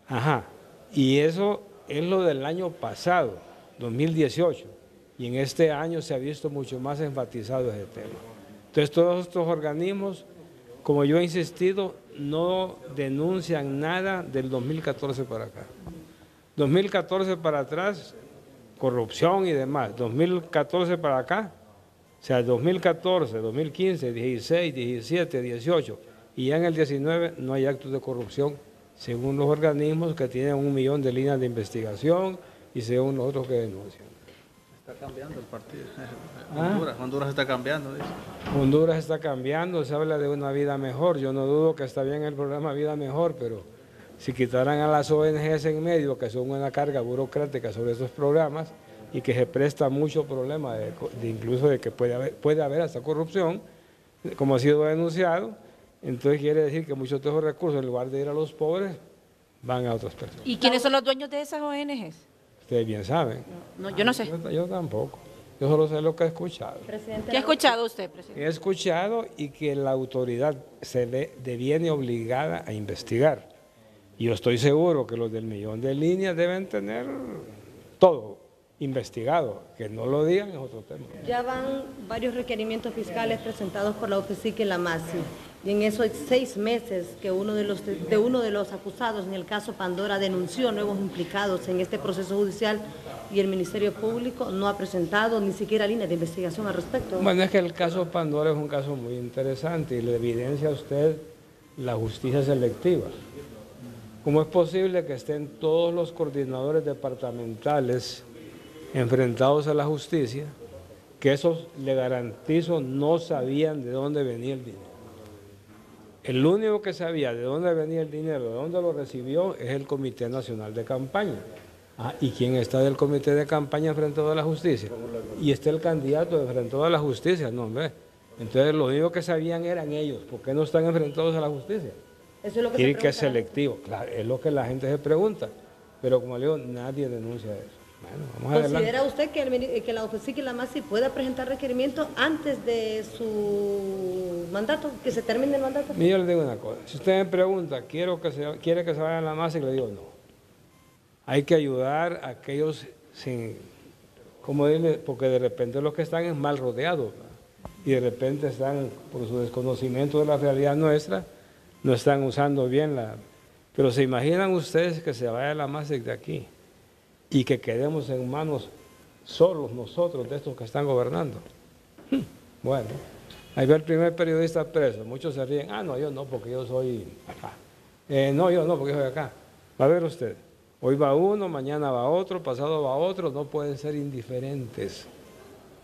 Ajá. Y eso es lo del año pasado, 2018. Y en este año se ha visto mucho más enfatizado ese tema. Entonces todos estos organismos, como yo he insistido, no denuncian nada del 2014 para acá. 2014 para atrás, corrupción y demás. 2014 para acá, o sea, 2014, 2015, 16, 17, 18 y ya en el 19 no hay actos de corrupción según los organismos que tienen un millón de líneas de investigación y según los otros que denuncian. Está cambiando el partido. Ah. Honduras, Honduras está cambiando. dice. Honduras está cambiando, se habla de una vida mejor. Yo no dudo que está bien el programa Vida Mejor, pero si quitaran a las ONGs en medio, que son una carga burocrática sobre esos programas y que se presta mucho problema, de, de incluso de que puede haber, puede haber hasta corrupción, como ha sido denunciado, entonces quiere decir que muchos de esos recursos, en lugar de ir a los pobres, van a otras personas. ¿Y quiénes son los dueños de esas ONGs? Ustedes bien saben. No, yo no sé. Yo, yo tampoco. Yo solo sé lo que he escuchado. ¿Qué ha escuchado usted, presidente? He escuchado y que la autoridad se ve, deviene obligada a investigar. Y yo estoy seguro que los del millón de líneas deben tener todo investigado. Que no lo digan es otro tema. Ya van varios requerimientos fiscales presentados por la OPECIC y la MASI. Y en esos seis meses que uno de los, de uno de los acusados en el caso Pandora denunció nuevos implicados en este proceso judicial y el Ministerio Público no ha presentado ni siquiera líneas de investigación al respecto. Bueno, es que el caso Pandora es un caso muy interesante y le evidencia a usted la justicia selectiva. ¿Cómo es posible que estén todos los coordinadores departamentales enfrentados a la justicia, que esos, le garantizo, no sabían de dónde venía el dinero? El único que sabía de dónde venía el dinero, de dónde lo recibió, es el Comité Nacional de Campaña. Ah, ¿Y quién está del comité de campaña frente a la justicia? Y está el candidato de frente a la justicia, no, hombre. Entonces lo único que sabían eran ellos. ¿Por qué no están enfrentados a la justicia? Eso es lo que Y se que es selectivo. Claro, es lo que la gente se pregunta. Pero como le digo, nadie denuncia eso. Bueno, vamos adelante. ¿Considera usted que, el mini- que la OPECIC y la MASI pueda presentar requerimientos antes de su mandato, que se termine el mandato? Mira, yo le digo una cosa. Si usted me pregunta, ¿quiero que se, ¿quiere que se vaya a la masa? Y le digo, no. Hay que ayudar a aquellos sin, como dile, porque de repente los que están es mal rodeados. Y de repente están, por su desconocimiento de la realidad nuestra, no están usando bien la... Pero se imaginan ustedes que se vaya la masa de aquí y que quedemos en manos solos nosotros de estos que están gobernando. Hmm, Bueno, ahí va el primer periodista preso. Muchos se ríen. Ah, no, yo no, porque yo soy acá. Eh, no, yo no, porque yo soy acá. Va a ver usted. Hoy va uno, mañana va otro, pasado va otro. No pueden ser indiferentes.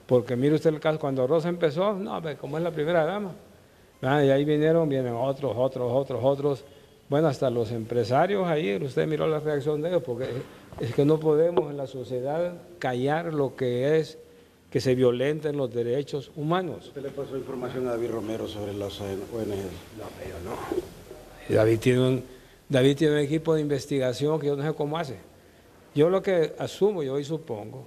Porque mire usted el caso, cuando Rosa empezó, no, como es la primera dama. Ah, y ahí vinieron, vienen otros, otros, otros, otros. Bueno, hasta los empresarios ahí, usted miró la reacción de ellos, porque es que no podemos en la sociedad callar lo que es que se violenten los derechos humanos. ¿Usted le pasó información a David Romero sobre las ONG? No, yo no. David tiene, un, David tiene un equipo de investigación que yo no sé cómo hace. Yo lo que asumo, yo hoy supongo,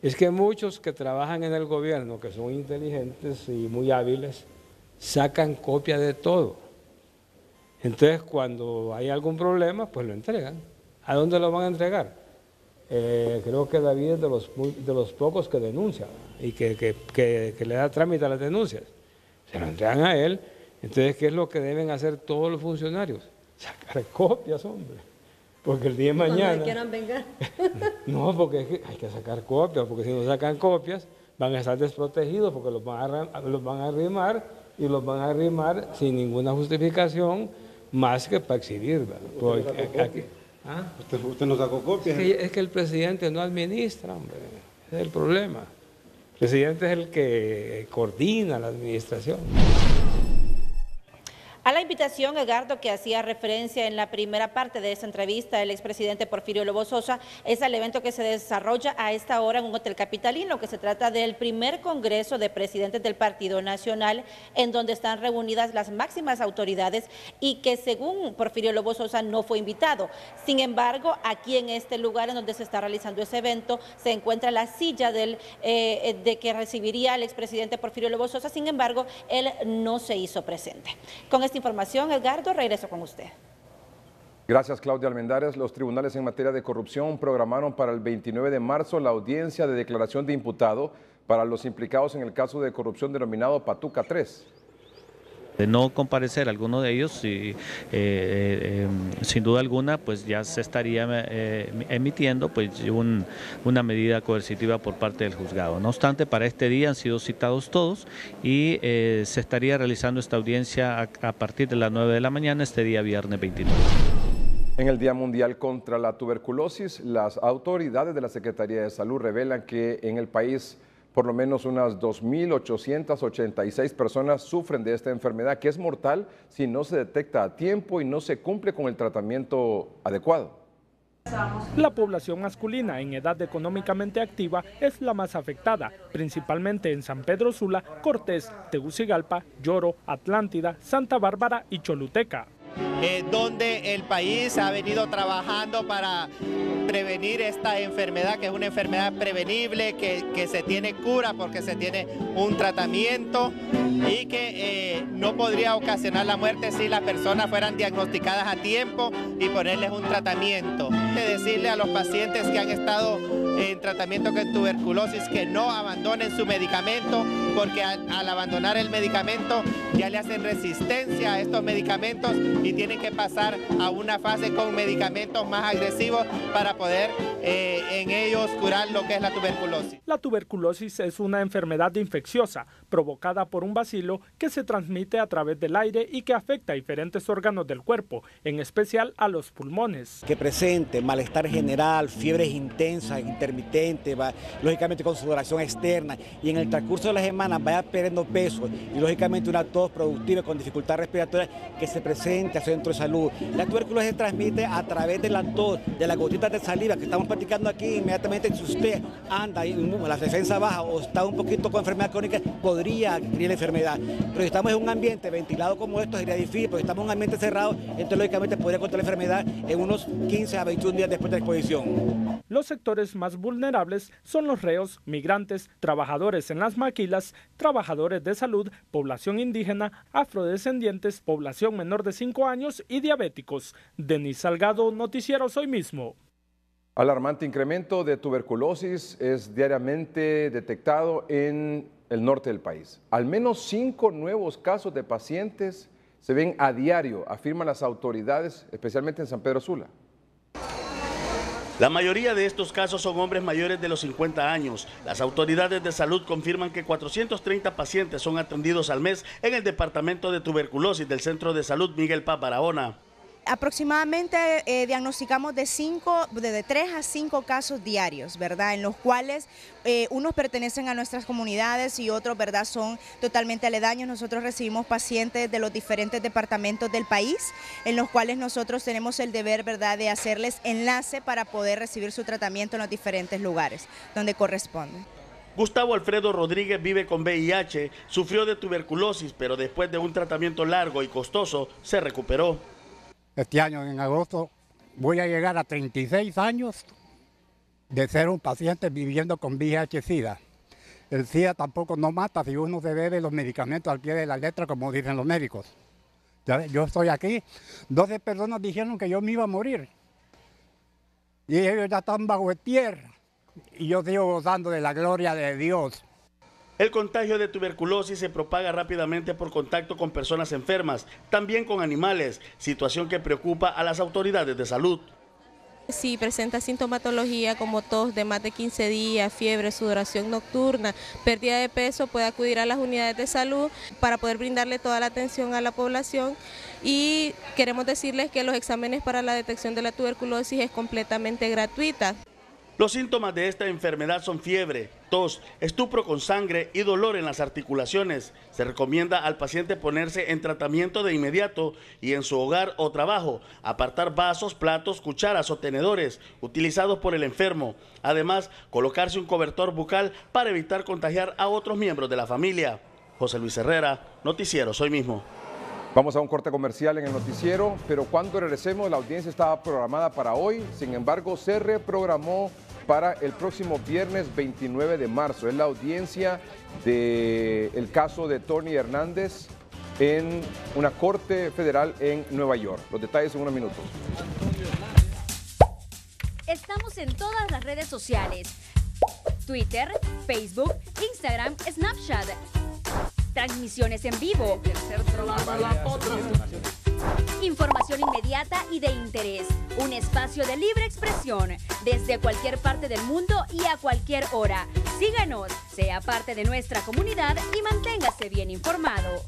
es que muchos que trabajan en el gobierno, que son inteligentes y muy hábiles, sacan copia de todo. Entonces, cuando hay algún problema, pues lo entregan. ¿A dónde lo van a entregar? Eh, creo que David es de los, de los pocos que denuncia y que, que- que- que le da trámite a las denuncias. Se lo entregan a él. Entonces, ¿qué es lo que deben hacer todos los funcionarios? Sacar copias, hombre. Porque el día de mañana... quieran vengar. No, porque es que hay que sacar copias, porque si no sacan copias van a estar desprotegidos porque los van a, los van a arrimar y los van a arrimar sin ninguna justificación más que para exhibir. ¿verdad? Porque aquí- ¿Ah? ¿Usted, usted nos sacó es, que, es que el presidente no administra, hombre. Ese es el problema. El presidente es el que coordina la administración. A la invitación, Edgardo, que hacía referencia en la primera parte de esta entrevista, el expresidente Porfirio Lobo Sosa, es el evento que se desarrolla a esta hora en un hotel capitalino, que se trata del primer congreso de presidentes del Partido Nacional, en donde están reunidas las máximas autoridades y que según Porfirio Lobo Sosa no fue invitado. Sin embargo, aquí en este lugar en donde se está realizando ese evento, se encuentra la silla del, eh, de que recibiría al expresidente Porfirio Lobo Sosa, sin embargo, él no se hizo presente. Con esta información, Edgardo, regreso con usted. Gracias, Claudia Almendares. Los tribunales en materia de corrupción programaron para el 29 de marzo la audiencia de declaración de imputado para los implicados en el caso de corrupción denominado Patuca 3. De no comparecer alguno de ellos, y, eh, eh, sin duda alguna, pues ya se estaría eh, emitiendo pues un- una medida coercitiva por parte del juzgado. No obstante, para este día han sido citados todos y se estaría realizando esta audiencia a, a partir de las 9 de la mañana, este día viernes 29. En el Día Mundial contra la Tuberculosis, las autoridades de la Secretaría de Salud revelan que en el país por lo menos unas 2.886 personas sufren de esta enfermedad que es mortal si no se detecta a tiempo y no se cumple con el tratamiento adecuado. La población masculina en edad económicamente activa es la más afectada, principalmente en San Pedro Sula, Cortés, Tegucigalpa, Lloro, Atlántida, Santa Bárbara y Choluteca. Donde el país ha venido trabajando para prevenir esta enfermedad, que es una enfermedad prevenible, que, que se tiene cura porque se tiene un tratamiento y que eh, no podría ocasionar la muerte si las personas fueran diagnosticadas a tiempo y ponerles un tratamiento. De decirle a los pacientes que han estado en tratamiento con tuberculosis que no abandonen su medicamento porque al, al abandonar el medicamento ya le hacen resistencia a estos medicamentos y tienen que pasar a una fase con medicamentos más agresivos para poder eh, en ellos curar lo que es la tuberculosis. La tuberculosis es una enfermedad infecciosa provocada por un bacilo que se transmite a través del aire y que afecta a diferentes órganos del cuerpo, en especial a los pulmones. Que presente malestar general, fiebres intensas, intermitentes, lógicamente con sudoración externa y en el transcurso de la semana vaya perdiendo peso y lógicamente una tos productiva con dificultad respiratoria que se presente al centro de salud. La tuberculosis se transmite a través de la tos, de las gotitas de saliva que estamos practicando aquí, inmediatamente si usted anda y la defensa baja o está un poquito con enfermedad crónica, podría adquirir la enfermedad. Pero si estamos en un ambiente ventilado como esto, sería difícil, porque estamos en un ambiente cerrado, entonces lógicamente podría contraer la enfermedad en unos 15 a 21 días después de la exposición. Los sectores más vulnerables son los reos, migrantes, trabajadores en las maquilas, trabajadores de salud, población indígena, afrodescendientes, población menor de 5 años y diabéticos. Denis Salgado, Noticieros Hoy mismo. Alarmante incremento de tuberculosis es diariamente detectado en el norte del país. Al menos cinco nuevos casos de pacientes se ven a diario, afirman las autoridades, especialmente en San Pedro Sula. La mayoría de estos casos son hombres mayores de los 50 años. Las autoridades de salud confirman que 430 pacientes son atendidos al mes en el Departamento de Tuberculosis del Centro de Salud Miguel Paz Barahona. Aproximadamente eh, diagnosticamos de, cinco, de, de 3 a 5 casos diarios, ¿verdad? En los cuales eh, unos pertenecen a nuestras comunidades y otros, ¿verdad? Son totalmente aledaños. Nosotros recibimos pacientes de los diferentes departamentos del país, en los cuales nosotros tenemos el deber, ¿verdad?, de hacerles enlace para poder recibir su tratamiento en los diferentes lugares donde corresponde. Gustavo Alfredo Rodríguez vive con VIH, sufrió de tuberculosis, pero después de un tratamiento largo y costoso, se recuperó. Este año, en agosto, voy a llegar a 36 años de ser un paciente viviendo con VIH-Sida. El SIDA tampoco no mata si uno se bebe los medicamentos al pie de la letra, como dicen los médicos. Yo estoy aquí, 12 personas dijeron que yo me iba a morir. Y ellos ya están bajo tierra. Y yo sigo gozando de la gloria de Dios. El contagio de tuberculosis se propaga rápidamente por contacto con personas enfermas, también con animales, situación que preocupa a las autoridades de salud. Si presenta sintomatología como tos de más de 15 días, fiebre, sudoración nocturna, pérdida de peso, puede acudir a las unidades de salud para poder brindarle toda la atención a la población y queremos decirles que los exámenes para la detección de la tuberculosis es completamente gratuita. Los síntomas de esta enfermedad son fiebre, tos, estupro con sangre y dolor en las articulaciones. Se recomienda al paciente ponerse en tratamiento de inmediato y en su hogar o trabajo, apartar vasos, platos, cucharas o tenedores utilizados por el enfermo. Además, colocarse un cobertor bucal para evitar contagiar a otros miembros de la familia. José Luis Herrera, Noticiero, soy mismo. Vamos a un corte comercial en el noticiero, pero cuando regresemos la audiencia estaba programada para hoy, sin embargo se reprogramó para el próximo viernes 29 de marzo. Es la audiencia del caso de Tony Hernández en una corte federal en Nueva York. Los detalles en unos minutos. Estamos en todas las redes sociales. Twitter, Facebook, Instagram, Snapchat. Transmisiones en vivo. Información inmediata y de interés. Un espacio de libre expresión desde cualquier parte del mundo y a cualquier hora. Síganos, sea parte de nuestra comunidad y manténgase bien informado.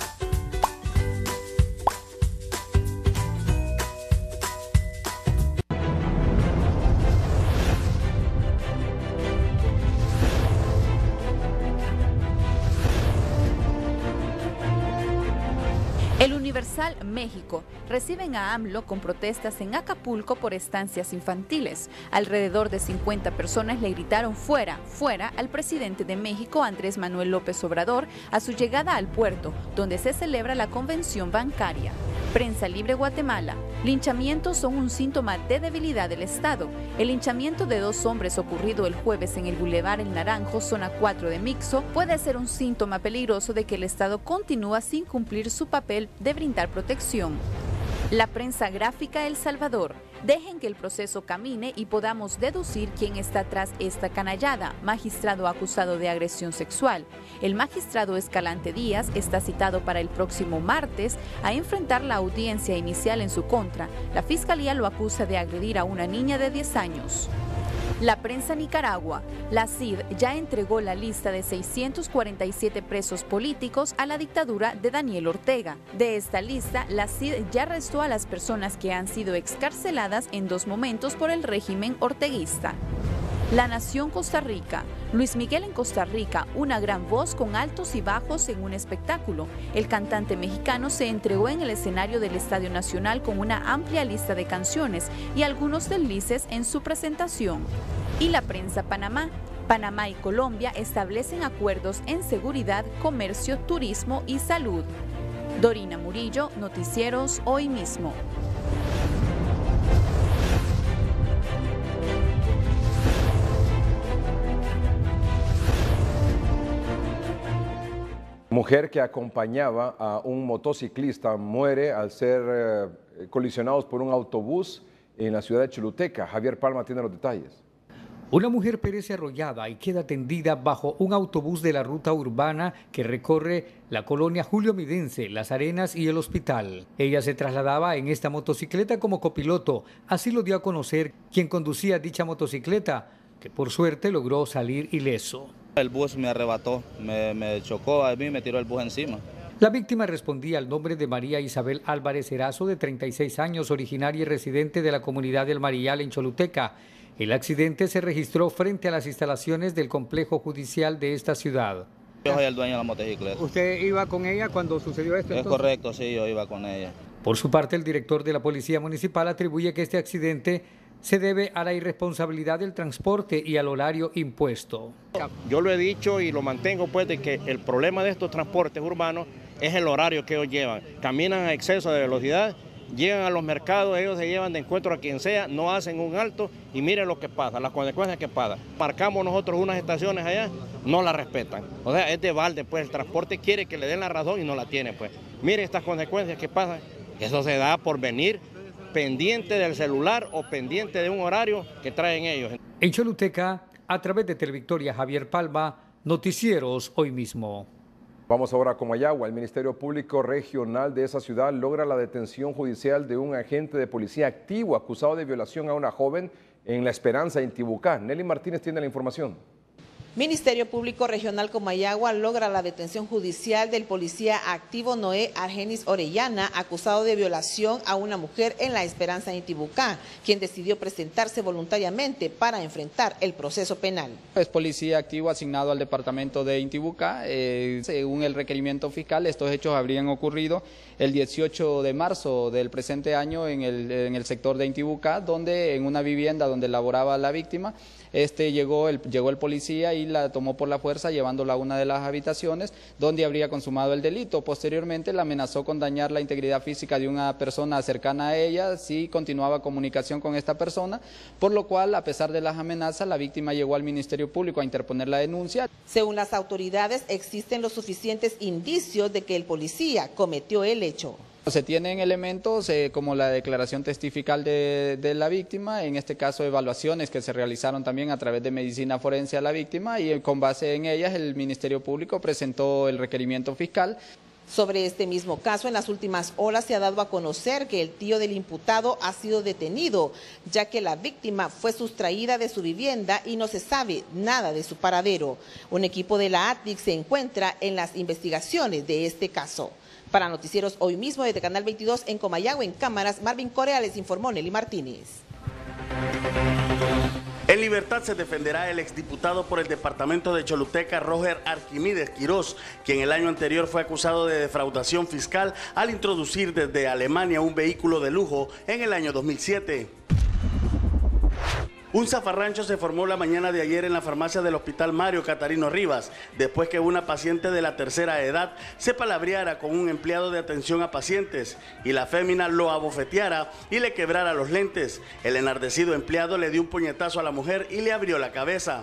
Universal México reciben a AMLO con protestas en Acapulco por estancias infantiles. Alrededor de 50 personas le gritaron fuera, fuera al presidente de México, Andrés Manuel López Obrador, a su llegada al puerto, donde se celebra la convención bancaria. Prensa Libre Guatemala. Linchamientos son un síntoma de debilidad del Estado. El linchamiento de dos hombres ocurrido el jueves en el Boulevard El Naranjo, zona 4 de Mixo, puede ser un síntoma peligroso de que el Estado continúa sin cumplir su papel de brindar protección. La prensa gráfica El Salvador. Dejen que el proceso camine y podamos deducir quién está tras esta canallada, magistrado acusado de agresión sexual. El magistrado Escalante Díaz está citado para el próximo martes a enfrentar la audiencia inicial en su contra. La fiscalía lo acusa de agredir a una niña de 10 años. La prensa Nicaragua. La CID ya entregó la lista de 647 presos políticos a la dictadura de Daniel Ortega. De esta lista, la CID ya arrestó a las personas que han sido excarceladas en dos momentos por el régimen orteguista. La Nación Costa Rica. Luis Miguel en Costa Rica, una gran voz con altos y bajos en un espectáculo. El cantante mexicano se entregó en el escenario del Estadio Nacional con una amplia lista de canciones y algunos deslices en su presentación. Y la prensa Panamá. Panamá y Colombia establecen acuerdos en seguridad, comercio, turismo y salud. Dorina Murillo, Noticieros Hoy mismo. Mujer que acompañaba a un motociclista muere al ser eh, colisionados por un autobús en la ciudad de Choluteca. Javier Palma tiene los detalles. Una mujer perece arrollada y queda tendida bajo un autobús de la ruta urbana que recorre la colonia Julio Midense, Las Arenas y el hospital. Ella se trasladaba en esta motocicleta como copiloto, así lo dio a conocer quien conducía dicha motocicleta, que por suerte logró salir ileso. El bus me arrebató, me, me chocó a mí, me tiró el bus encima. La víctima respondía al nombre de María Isabel Álvarez Erazo, de 36 años, originaria y residente de la comunidad del Marillal en Choluteca. El accidente se registró frente a las instalaciones del complejo judicial de esta ciudad. Yo soy el dueño de la motocicleta. ¿Usted iba con ella cuando sucedió esto? Es entonces? correcto, sí, yo iba con ella. Por su parte, el director de la Policía Municipal atribuye que este accidente se debe a la irresponsabilidad del transporte y al horario impuesto. Yo lo he dicho y lo mantengo pues de que el problema de estos transportes urbanos es el horario que ellos llevan. Caminan a exceso de velocidad, llegan a los mercados, ellos se llevan de encuentro a quien sea, no hacen un alto y miren lo que pasa, las consecuencias que pasa. Marcamos nosotros unas estaciones allá, no la respetan. O sea, es de balde, pues el transporte quiere que le den la razón y no la tiene, pues. Miren estas consecuencias que pasan. Eso se da por venir pendiente del celular o pendiente de un horario que traen ellos. En Choluteca, a través de Televictoria Javier Palma, Noticieros hoy mismo. Vamos ahora a Comayagua. El Ministerio Público Regional de esa ciudad logra la detención judicial de un agente de policía activo acusado de violación a una joven en La Esperanza, en Tibucá. Nelly Martínez tiene la información. Ministerio Público Regional Comayagua logra la detención judicial del policía activo Noé Argenis Orellana, acusado de violación a una mujer en La Esperanza en Tibucá, quien decidió presentarse voluntariamente para enfrentar el proceso penal. Es policía activo asignado al departamento de Intibucá. Eh, según el requerimiento fiscal, estos hechos habrían ocurrido el 18 de marzo del presente año en el, en el sector de Intibucá, donde en una vivienda donde laboraba la víctima, este llegó el, llegó el policía y la tomó por la fuerza llevándola a una de las habitaciones donde habría consumado el delito. Posteriormente la amenazó con dañar la integridad física de una persona cercana a ella si continuaba comunicación con esta persona, por lo cual, a pesar de las amenazas, la víctima llegó al Ministerio Público a interponer la denuncia. Según las autoridades, existen los suficientes indicios de que el policía cometió el hecho. Se tienen elementos eh, como la declaración testifical de, de, la víctima, en este caso evaluaciones que se realizaron también a través de medicina forense a la víctima y con base en ellas el Ministerio Público presentó el requerimiento fiscal. Sobre este mismo caso, en las últimas horas se ha dado a conocer que el tío del imputado ha sido detenido, ya que la víctima fue sustraída de su vivienda y no se sabe nada de su paradero. Un equipo de la ATIC se encuentra en las investigaciones de este caso. Para Noticieros hoy mismo desde Canal 22 en Comayagua, en cámaras, Marvin Corea les informó Nelly Martínez. En libertad se defenderá el exdiputado por el departamento de Choluteca, Roger Arquimides Quirós, quien el año anterior fue acusado de defraudación fiscal al introducir desde Alemania un vehículo de lujo en el año 2007. Un zafarrancho se formó la mañana de ayer en la farmacia del Hospital Mario Catarino Rivas, después que una paciente de la tercera edad se palabreara con un empleado de atención a pacientes y la fémina lo abofeteara y le quebrara los lentes. El enardecido empleado le dio un puñetazo a la mujer y le abrió la cabeza.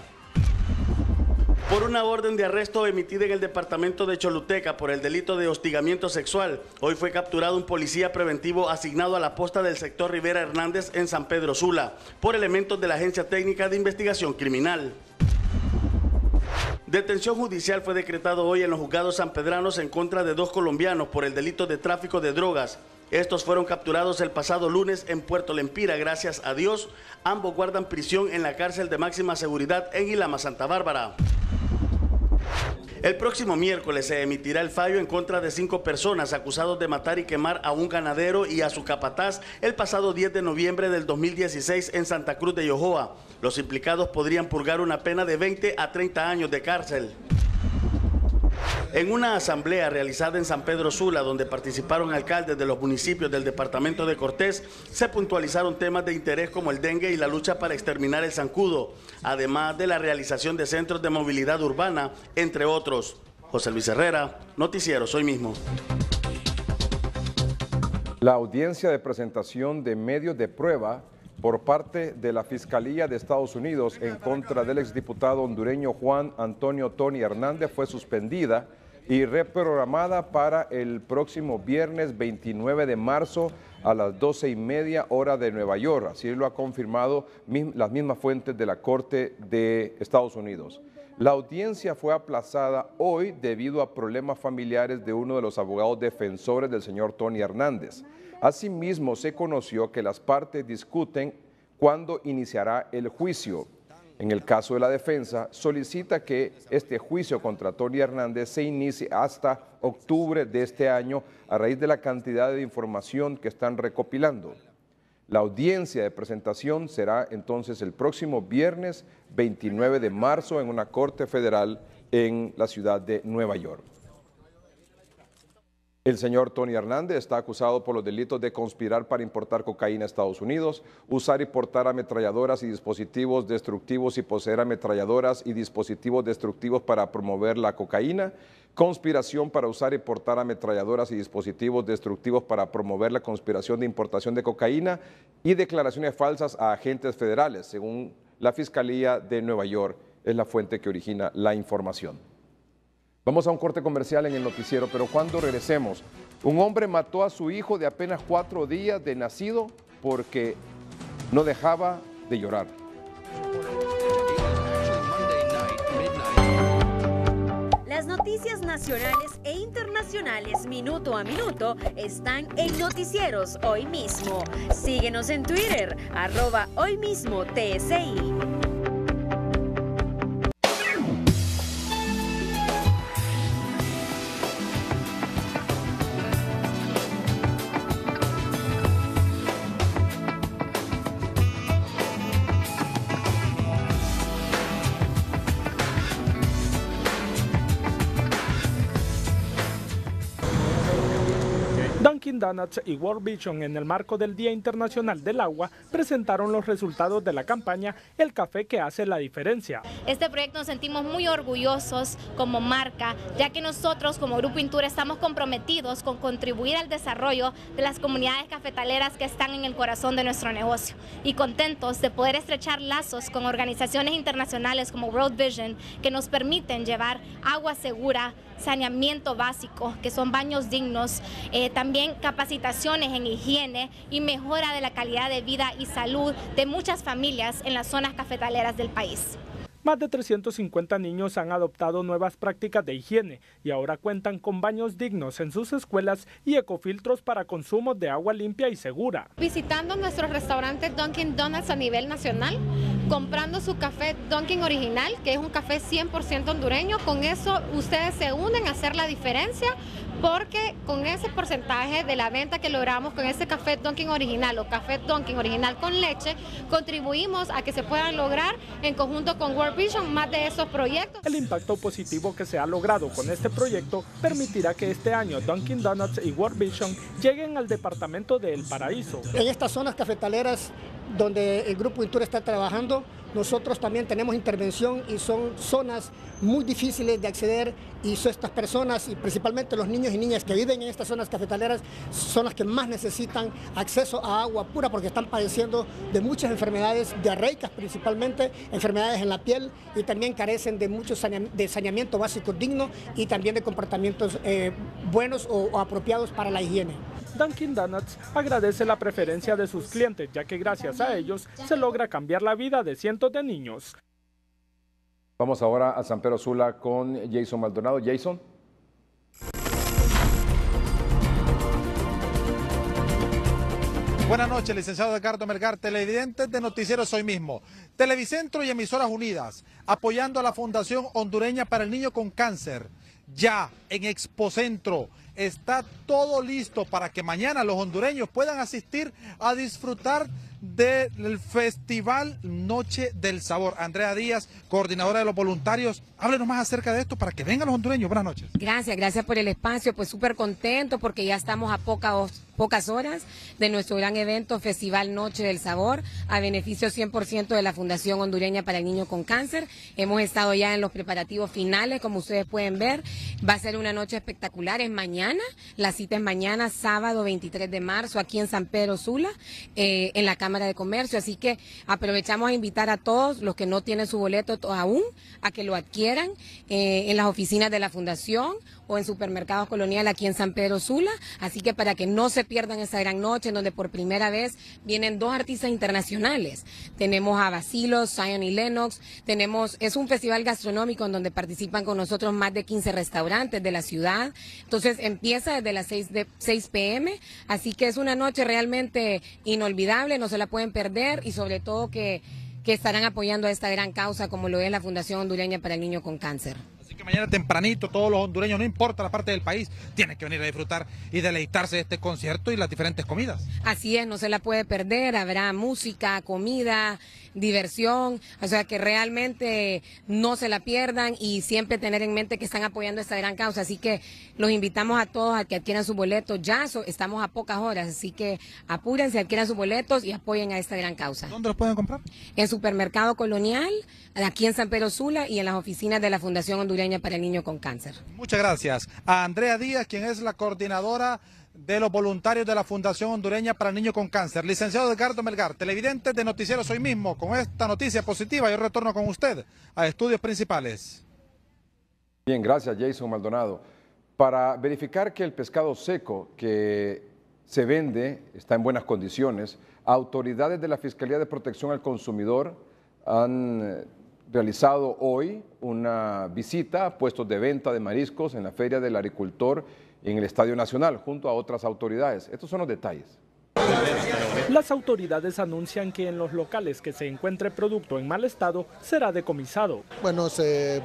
Por una orden de arresto emitida en el departamento de Choluteca por el delito de hostigamiento sexual, hoy fue capturado un policía preventivo asignado a la posta del sector Rivera Hernández en San Pedro Sula por elementos de la Agencia Técnica de Investigación Criminal. Detención judicial fue decretado hoy en los juzgados sanpedranos en contra de dos colombianos por el delito de tráfico de drogas. Estos fueron capturados el pasado lunes en Puerto Lempira, gracias a Dios. Ambos guardan prisión en la cárcel de máxima seguridad en Ilama, Santa Bárbara. El próximo miércoles se emitirá el fallo en contra de cinco personas acusados de matar y quemar a un ganadero y a su capataz el pasado 10 de noviembre del 2016 en Santa Cruz de Yojoa. Los implicados podrían purgar una pena de 20 a 30 años de cárcel. En una asamblea realizada en San Pedro Sula, donde participaron alcaldes de los municipios del departamento de Cortés, se puntualizaron temas de interés como el dengue y la lucha para exterminar el zancudo, además de la realización de centros de movilidad urbana, entre otros. José Luis Herrera, Noticiero, hoy mismo. La audiencia de presentación de medios de prueba por parte de la Fiscalía de Estados Unidos en contra del exdiputado hondureño Juan Antonio Tony Hernández fue suspendida y reprogramada para el próximo viernes 29 de marzo a las 12 y media hora de Nueva York. Así lo ha confirmado las mismas fuentes de la Corte de Estados Unidos. La audiencia fue aplazada hoy debido a problemas familiares de uno de los abogados defensores del señor Tony Hernández. Asimismo, se conoció que las partes discuten cuándo iniciará el juicio. En el caso de la defensa, solicita que este juicio contra Tony Hernández se inicie hasta octubre de este año a raíz de la cantidad de información que están recopilando. La audiencia de presentación será entonces el próximo viernes 29 de marzo en una corte federal en la ciudad de Nueva York. El señor Tony Hernández está acusado por los delitos de conspirar para importar cocaína a Estados Unidos, usar y portar ametralladoras y dispositivos destructivos y poseer ametralladoras y dispositivos destructivos para promover la cocaína, conspiración para usar y portar ametralladoras y dispositivos destructivos para promover la conspiración de importación de cocaína y declaraciones falsas a agentes federales, según la Fiscalía de Nueva York. Es la fuente que origina la información. Vamos a un corte comercial en el noticiero, pero cuando regresemos, un hombre mató a su hijo de apenas cuatro días de nacido porque no dejaba de llorar. Las noticias nacionales e internacionales minuto a minuto están en Noticieros hoy mismo. Síguenos en Twitter, arroba hoy mismo TSI. Donuts y World Vision en el marco del Día Internacional del Agua presentaron los resultados de la campaña El café que hace la diferencia. Este proyecto nos sentimos muy orgullosos como marca, ya que nosotros como Grupo Intura estamos comprometidos con contribuir al desarrollo de las comunidades cafetaleras que están en el corazón de nuestro negocio y contentos de poder estrechar lazos con organizaciones internacionales como World Vision que nos permiten llevar agua segura, saneamiento básico, que son baños dignos, eh, también capacitaciones en higiene y mejora de la calidad de vida y salud de muchas familias en las zonas cafetaleras del país. Más de 350 niños han adoptado nuevas prácticas de higiene y ahora cuentan con baños dignos en sus escuelas y ecofiltros para consumo de agua limpia y segura. Visitando nuestros restaurantes Dunkin' Donuts a nivel nacional, comprando su café Dunkin' original, que es un café 100% hondureño, con eso ustedes se unen a hacer la diferencia porque con ese porcentaje de la venta que logramos con ese café Dunkin' original o café Dunkin' original con leche, contribuimos a que se puedan lograr en conjunto con World Vision más de esos proyectos. El impacto positivo que se ha logrado con este proyecto permitirá que este año Dunkin' Donuts y World Vision lleguen al departamento de El Paraíso. En estas zonas cafetaleras donde el Grupo Intura está trabajando. Nosotros también tenemos intervención y son zonas muy difíciles de acceder y son estas personas y principalmente los niños y niñas que viven en estas zonas cafetaleras son las que más necesitan acceso a agua pura porque están padeciendo de muchas enfermedades diarreicas principalmente, enfermedades en la piel y también carecen de mucho de saneamiento básico digno y también de comportamientos eh, buenos o, o apropiados para la higiene. Dunkin' Donuts agradece la preferencia de sus clientes, ya que gracias a ellos se logra cambiar la vida de cientos de niños. Vamos ahora a San Pedro Sula con Jason Maldonado. Jason. Buenas noches, licenciado Edgardo Melgar, televidentes de Noticieros Hoy Mismo. Televicentro y Emisoras Unidas, apoyando a la Fundación Hondureña para el Niño con Cáncer. Ya en Expocentro está todo listo para que mañana los hondureños puedan asistir a disfrutar del Festival Noche del Sabor. Andrea Díaz, coordinadora de los voluntarios, háblenos más acerca de esto para que vengan los hondureños. Buenas noches. Gracias, gracias por el espacio. Pues súper contento porque ya estamos a pocas horas de nuestro gran evento Festival Noche del Sabor a beneficio 100% de la Fundación Hondureña para el Niño con Cáncer. Hemos estado ya en los preparativos finales, como ustedes pueden ver. Va a ser una noche espectacular. Es mañana, la cita es mañana, sábado 23 de marzo, aquí en San Pedro Sula, eh, en la Cámara de Comercio. Así que aprovechamos a invitar a todos los que no tienen su boleto aún a que lo adquieran eh, en las oficinas de la Fundación o en Supermercados Colonial aquí en San Pedro Sula. Así que para que no se pierdan esa gran noche en donde por primera vez vienen dos artistas internacionales. Tenemos a Basilo, Zion y Lennox. Tenemos, es un festival gastronómico en donde participan con nosotros más de 15 restaurantes de la ciudad. Entonces empieza desde las 6, de, 6 pm. Así que es una noche realmente inolvidable, no se la pueden perder y sobre todo que que estarán apoyando a esta gran causa como lo es la Fundación Hondureña para el Niño con Cáncer mañana tempranito todos los hondureños, no importa la parte del país, tienen que venir a disfrutar y deleitarse de este concierto y las diferentes comidas. Así es, no se la puede perder, habrá música, comida, diversión, o sea que realmente no se la pierdan y siempre tener en mente que están apoyando esta gran causa. Así que los invitamos a todos a que adquieran sus boletos. Ya estamos a pocas horas, así que apúrense, adquieran sus boletos y apoyen a esta gran causa. ¿Dónde los pueden comprar? En Supermercado Colonial, aquí en San Pedro Sula y en las oficinas de la Fundación Hondureña para el Niño con Cáncer. Muchas gracias. A Andrea Díaz, quien es la coordinadora de los voluntarios de la Fundación Hondureña para el Niño con Cáncer. Licenciado Edgardo Melgar, televidente de Noticieros hoy mismo, con esta noticia positiva, yo retorno con usted a estudios principales. Bien, gracias Jason Maldonado. Para verificar que el pescado seco que se vende está en buenas condiciones, autoridades de la Fiscalía de Protección al Consumidor han eh, realizado hoy una visita a puestos de venta de mariscos en la Feria del Agricultor en el Estadio Nacional, junto a otras autoridades. Estos son los detalles. Las autoridades anuncian que en los locales que se encuentre producto en mal estado será decomisado. Bueno,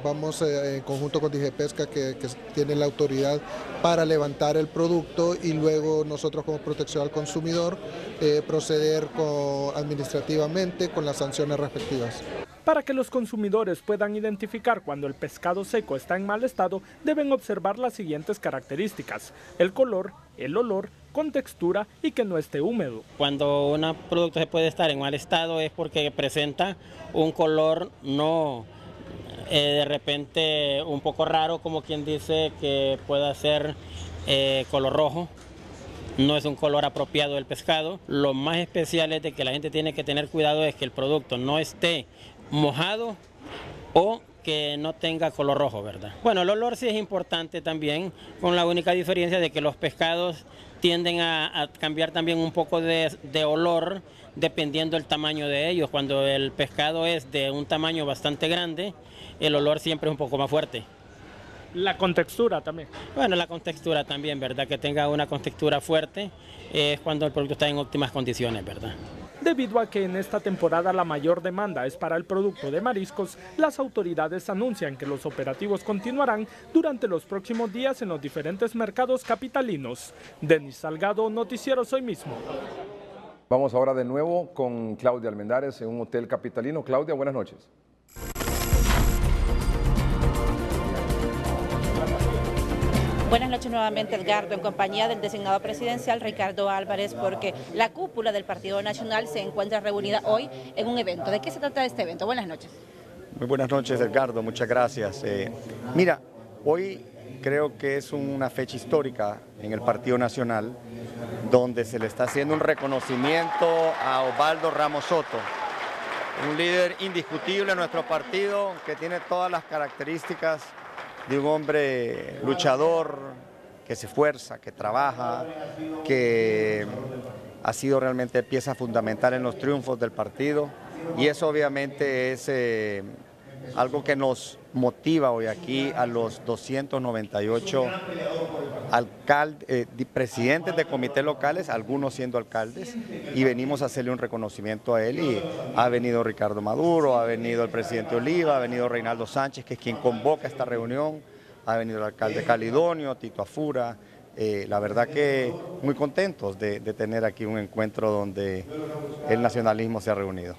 vamos eh, en conjunto con Digepesca que, que tiene la autoridad para levantar el producto y luego nosotros como protección al consumidor eh, proceder administrativamente con las sanciones respectivas. Para que los consumidores puedan identificar cuando el pescado seco está en mal estado, deben observar las siguientes características, el color, el olor, con textura y que no esté húmedo. Cuando un producto se puede estar en mal estado es porque presenta un color no eh, de repente un poco raro, como quien dice que pueda ser eh, color rojo. No es un color apropiado del pescado. Lo más especial es de que la gente tiene que tener cuidado es que el producto no esté mojado o que no tenga color rojo, ¿verdad? Bueno, el olor sí es importante también, con la única diferencia de que los pescados tienden a, cambiar también un poco de, de, olor dependiendo del tamaño de ellos. Cuando el pescado es de un tamaño bastante grande, el olor siempre es un poco más fuerte. La contextura también. Bueno, la contextura también, ¿verdad? Que tenga una contextura fuerte es cuando el producto está en óptimas condiciones, ¿verdad? Debido a que en esta temporada la mayor demanda es para el producto de mariscos, las autoridades anuncian que los operativos continuarán durante los próximos días en los diferentes mercados capitalinos. Denis Salgado, Noticieros hoy mismo. Vamos ahora de nuevo con Claudia Almendares en un hotel capitalino. Claudia, buenas noches. Buenas noches nuevamente, Edgardo, en compañía del designado presidencial Ricardo Álvarez, porque la cúpula del Partido Nacional se encuentra reunida hoy en un evento. ¿De qué se trata este evento? Buenas noches. Muy buenas noches, Edgardo, muchas gracias. Eh, mira, hoy creo que es una fecha histórica en el Partido Nacional, donde se le está haciendo un reconocimiento a Osvaldo Ramos Soto, un líder indiscutible en nuestro partido que tiene todas las características de un hombre luchador, que se esfuerza, que trabaja, que ha sido realmente pieza fundamental en los triunfos del partido. Y eso obviamente es eh, algo que nos motiva hoy aquí a los 298 alcaldes, eh, presidentes de comités locales, algunos siendo alcaldes, y venimos a hacerle un reconocimiento a él. Y ha venido Ricardo Maduro, ha venido el presidente Oliva, ha venido Reinaldo Sánchez, que es quien convoca esta reunión, ha venido el alcalde Calidonio, Tito Afura, eh, la verdad que muy contentos de, tener aquí un encuentro donde el nacionalismo se ha reunido.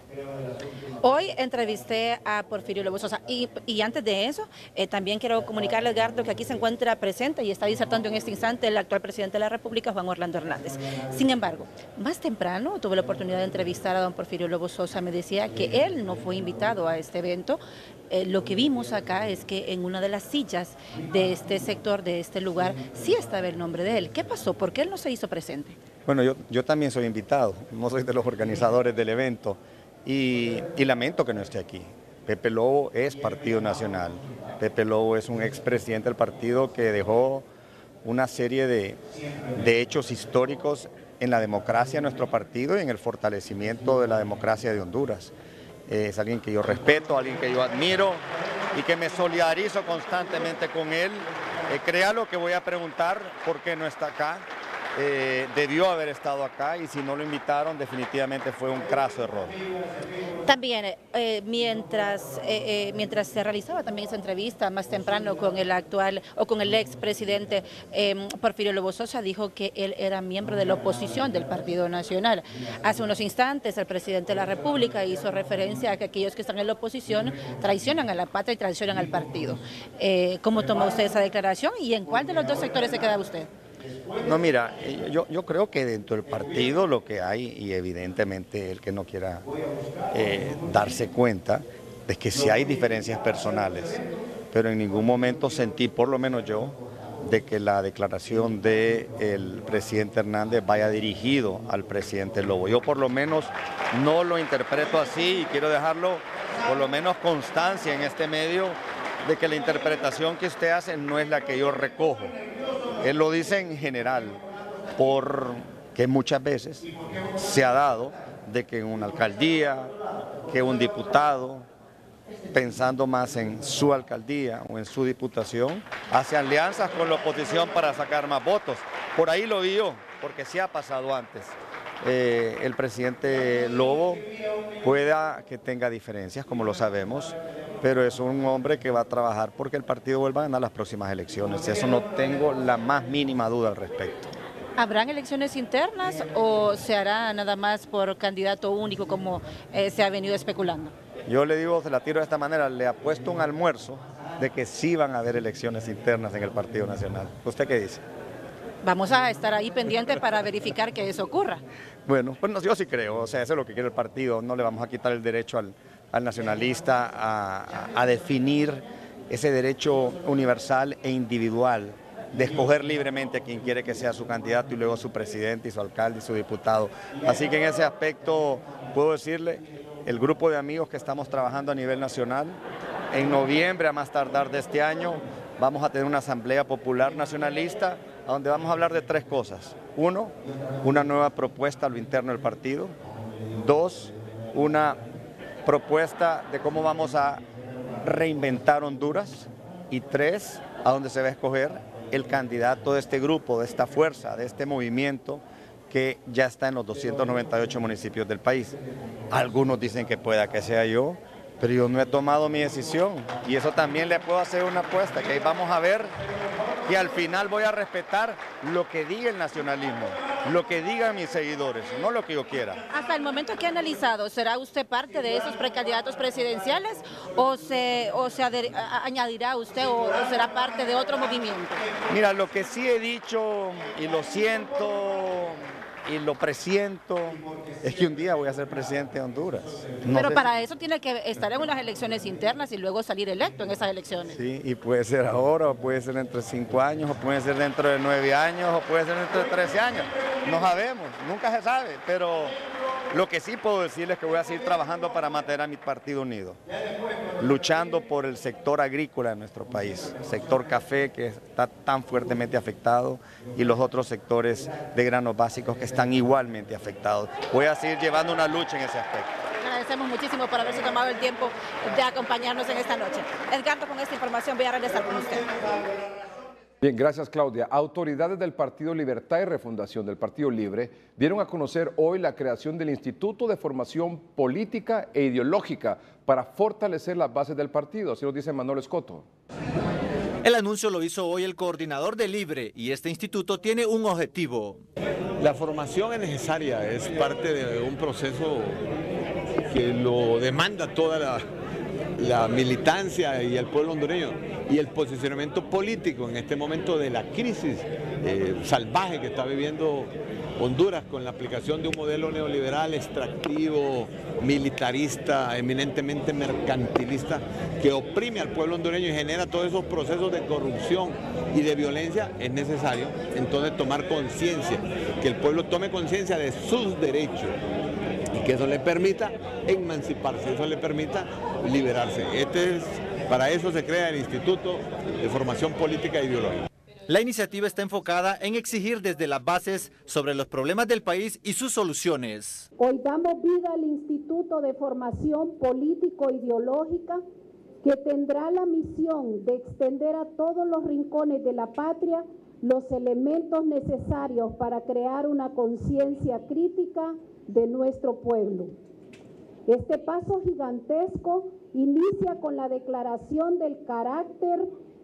Hoy entrevisté a Porfirio Lobo Sosa y, antes de eso eh, también quiero comunicarle a Edgardo que aquí se encuentra presente y está disertando en este instante el actual presidente de la República, Juan Orlando Hernández. Sin embargo, más temprano tuve la oportunidad de entrevistar a don Porfirio Lobo Sosa, me decía que él no fue invitado a este evento, eh, lo que vimos acá es que en una de las sillas de este sector, de este lugar, sí estaba el nombre de él. ¿Qué pasó? ¿Por qué él no se hizo presente? Bueno, yo, yo también soy invitado, no soy de los organizadores del evento y, lamento que no esté aquí. Pepe Lobo es Partido Nacional. Pepe Lobo es un expresidente del partido que dejó una serie de, de hechos históricos en la democracia de nuestro partido y en el fortalecimiento de la democracia de Honduras es alguien que yo respeto, alguien que yo admiro y que me solidarizo constantemente con él. Eh, crea lo que voy a preguntar por qué no está acá. Eh, debió haber estado acá y si no lo invitaron definitivamente fue un craso error. También, eh, mientras, eh, mientras se realizaba también esa entrevista más temprano con el actual o con el ex presidente Porfirio Lobo Sosa, dijo que él era miembro de la oposición del Partido Nacional. Hace unos instantes el presidente de la República hizo referencia a que aquellos que están en la oposición traicionan a la patria y traicionan al partido. ¿Cómo toma usted esa declaración y en cuál de los dos sectores se queda usted? No, mira, yo, yo creo que dentro del partido lo que hay, y evidentemente el que no quiera eh, darse cuenta, es que sí hay diferencias personales, pero en ningún momento sentí, por lo menos yo, de que la declaración del presidente Hernández vaya dirigido al presidente Lobo. Yo por lo menos no lo interpreto así y quiero dejarlo por lo menos constancia en este medio de que la interpretación que usted hace no es la que yo recojo. Él lo dice en general, porque muchas veces se ha dado de que una alcaldía, que un diputado, pensando más en su alcaldía o en su diputación, hace alianzas con la oposición para sacar más votos. Por ahí lo vio, porque sí ha pasado antes. Eh, el presidente Lobo pueda que tenga diferencias, como lo sabemos, pero es un hombre que va a trabajar porque el partido vuelva a ganar las próximas elecciones. Eso no tengo la más mínima duda al respecto. ¿Habrán elecciones internas o se hará nada más por candidato único como eh, se ha venido especulando? Yo le digo, se la tiro de esta manera, le apuesto un almuerzo de que sí van a haber elecciones internas en el Partido Nacional. ¿Usted qué dice? Vamos a estar ahí pendientes para verificar que eso ocurra. Bueno, pues yo sí creo, o sea, eso es lo que quiere el partido, no le vamos a quitar el derecho al, al nacionalista a, definir ese derecho universal e individual de escoger libremente a quien quiere que sea su candidato y luego su presidente y su alcalde y su diputado. Así que en ese aspecto puedo decirle, el grupo de amigos que estamos trabajando a nivel nacional, en noviembre a más tardar de este año vamos a tener una asamblea popular nacionalista donde vamos a hablar de tres cosas. Uno, una nueva propuesta a lo interno del partido. Dos, una propuesta de cómo vamos a reinventar Honduras y tres, a dónde se va a escoger el candidato de este grupo, de esta fuerza, de este movimiento que ya está en los 298 municipios del país. Algunos dicen que pueda que sea yo, pero yo no he tomado mi decisión y eso también le puedo hacer una apuesta, que ahí vamos a ver y al final voy a respetar lo que diga el nacionalismo. lo que digan mis seguidores, no lo que yo quiera. Hasta el momento que ha analizado, ¿será usted parte de esos precandidatos presidenciales o se, o se añadirá usted o, o será parte de otro movimiento? Mira, lo que sí he dicho y lo siento y lo presiento es que un día voy a ser presidente de Honduras. Pero para eso tiene que estar en unas elecciones internas y luego salir electo en esas elecciones. Sí, y puede ser ahora, o puede ser dentro de cinco años, o puede ser dentro de nueve años, o puede ser dentro de trece años. No sabemos, nunca se sabe, pero lo que sí puedo decirles es que voy a seguir trabajando para mantener a mi partido unido, luchando por el sector agrícola de nuestro país, sector café que está tan fuertemente afectado y los otros sectores de granos básicos que están igualmente afectados. Voy a seguir llevando una lucha en ese aspecto. Agradecemos muchísimo por haberse tomado el tiempo de acompañarnos en esta noche. Edgardo, con esta información voy a regresar con usted. Bien, gracias Claudia. Autoridades del Partido Libertad y Refundación del Partido Libre dieron a conocer hoy la creación del Instituto de Formación Política e Ideológica para fortalecer las bases del partido, así lo dice Manuel Escoto. El anuncio lo hizo hoy el coordinador de Libre y este instituto tiene un objetivo. La formación es necesaria, es parte de un proceso que lo demanda toda la, militancia y el pueblo hondureño y el posicionamiento político en este momento de la crisis eh, salvaje que está viviendo Honduras con la aplicación de un modelo neoliberal extractivo, militarista, eminentemente mercantilista, que oprime al pueblo hondureño y genera todos esos procesos de corrupción y de violencia, es necesario entonces tomar conciencia, que el pueblo tome conciencia de sus derechos y que eso le permita emanciparse, eso le permita liberarse. Este es, para eso se crea el Instituto de Formación Política e Ideológica. La iniciativa está enfocada en exigir desde las bases sobre los problemas del país y sus soluciones. Hoy damos vida al Instituto de Formación Político-Ideológica que tendrá la misión de extender a todos los rincones de la patria los elementos necesarios para crear una conciencia crítica de nuestro pueblo. Este paso gigantesco inicia con la declaración del carácter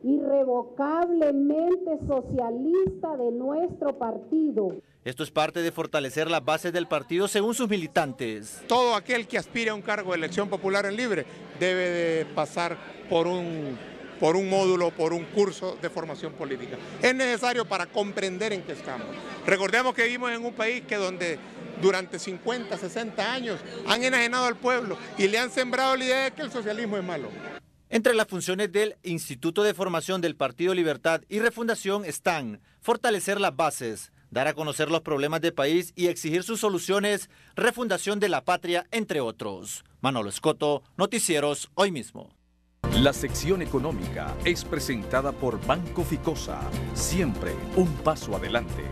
irrevocablemente socialista de nuestro partido. Esto es parte de fortalecer las bases del partido según sus militantes. Todo aquel que aspire a un cargo de elección popular en libre debe de pasar por un, por un módulo, por un curso de formación política. Es necesario para comprender en qué estamos. Recordemos que vivimos en un país que donde durante 50, 60 años han enajenado al pueblo y le han sembrado la idea de que el socialismo es malo. Entre las funciones del Instituto de Formación del Partido Libertad y Refundación están fortalecer las bases, dar a conocer los problemas del país y exigir sus soluciones, refundación de la patria, entre otros. Manolo Escoto, Noticieros, hoy mismo. La sección económica es presentada por Banco Ficosa, siempre un paso adelante.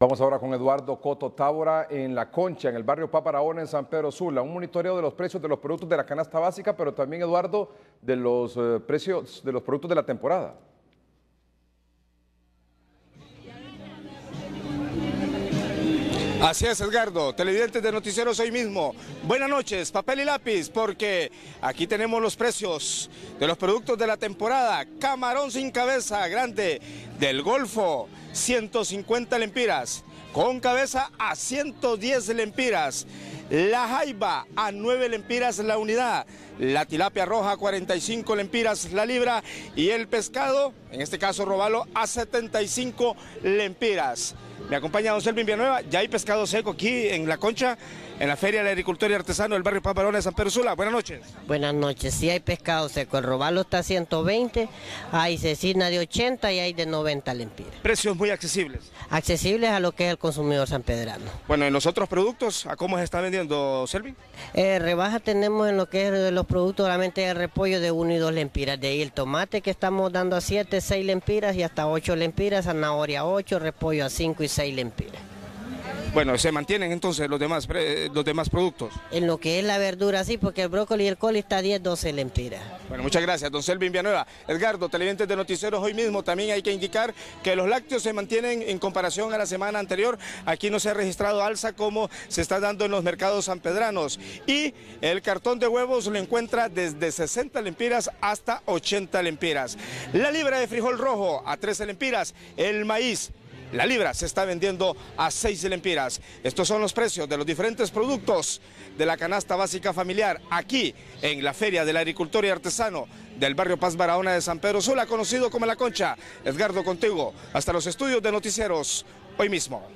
Vamos ahora con Eduardo Coto Tábora en La Concha, en el barrio Paparaona, en San Pedro Sula. Un monitoreo de los precios de los productos de la canasta básica, pero también, Eduardo, de los eh, precios de los productos de la temporada. Así es, Edgardo. Televidentes de Noticieros hoy mismo. Buenas noches, papel y lápiz, porque aquí tenemos los precios de los productos de la temporada. Camarón sin cabeza, grande, del Golfo, 150 lempiras, con cabeza a 110 lempiras. La jaiba a 9 lempiras la unidad, la tilapia roja a 45 lempiras la libra y el pescado, en este caso robalo, a 75 lempiras. Me acompaña don Selvin Villanueva, ya hay pescado seco aquí en La Concha en la Feria del Agricultor y Artesano del barrio Pamparona de San Pedro Sula. Buenas noches. Buenas noches. Sí hay pescado seco. El robalo está a 120, hay cecina de 80 y hay de 90 lempiras. Precios muy accesibles. Accesibles a lo que es el consumidor sanpedrano. Bueno, en los otros productos, ¿a cómo se está vendiendo, Selvin? Eh, rebaja tenemos en lo que es los productos, solamente el repollo de 1 y 2 lempiras. De ahí el tomate que estamos dando a 7, 6 lempiras y hasta 8 lempiras, zanahoria 8, repollo a 5 y 6 lempiras. Bueno, se mantienen entonces los demás, los demás productos. En lo que es la verdura, sí, porque el brócoli y el coli está a 10, 12 lempiras. Bueno, muchas gracias, don Selvin Villanueva. Edgardo, televidentes de Noticieros, hoy mismo también hay que indicar que los lácteos se mantienen en comparación a la semana anterior. Aquí no se ha registrado alza como se está dando en los mercados sanpedranos. Y el cartón de huevos lo encuentra desde 60 lempiras hasta 80 lempiras. La libra de frijol rojo a 13 lempiras. El maíz La libra se está vendiendo a 6 lempiras. Estos son los precios de los diferentes productos de la canasta básica familiar aquí en la Feria del Agricultor y Artesano del barrio Paz Barahona de San Pedro Sula, conocido como La Concha. Edgardo Contigo, hasta los estudios de noticieros, hoy mismo.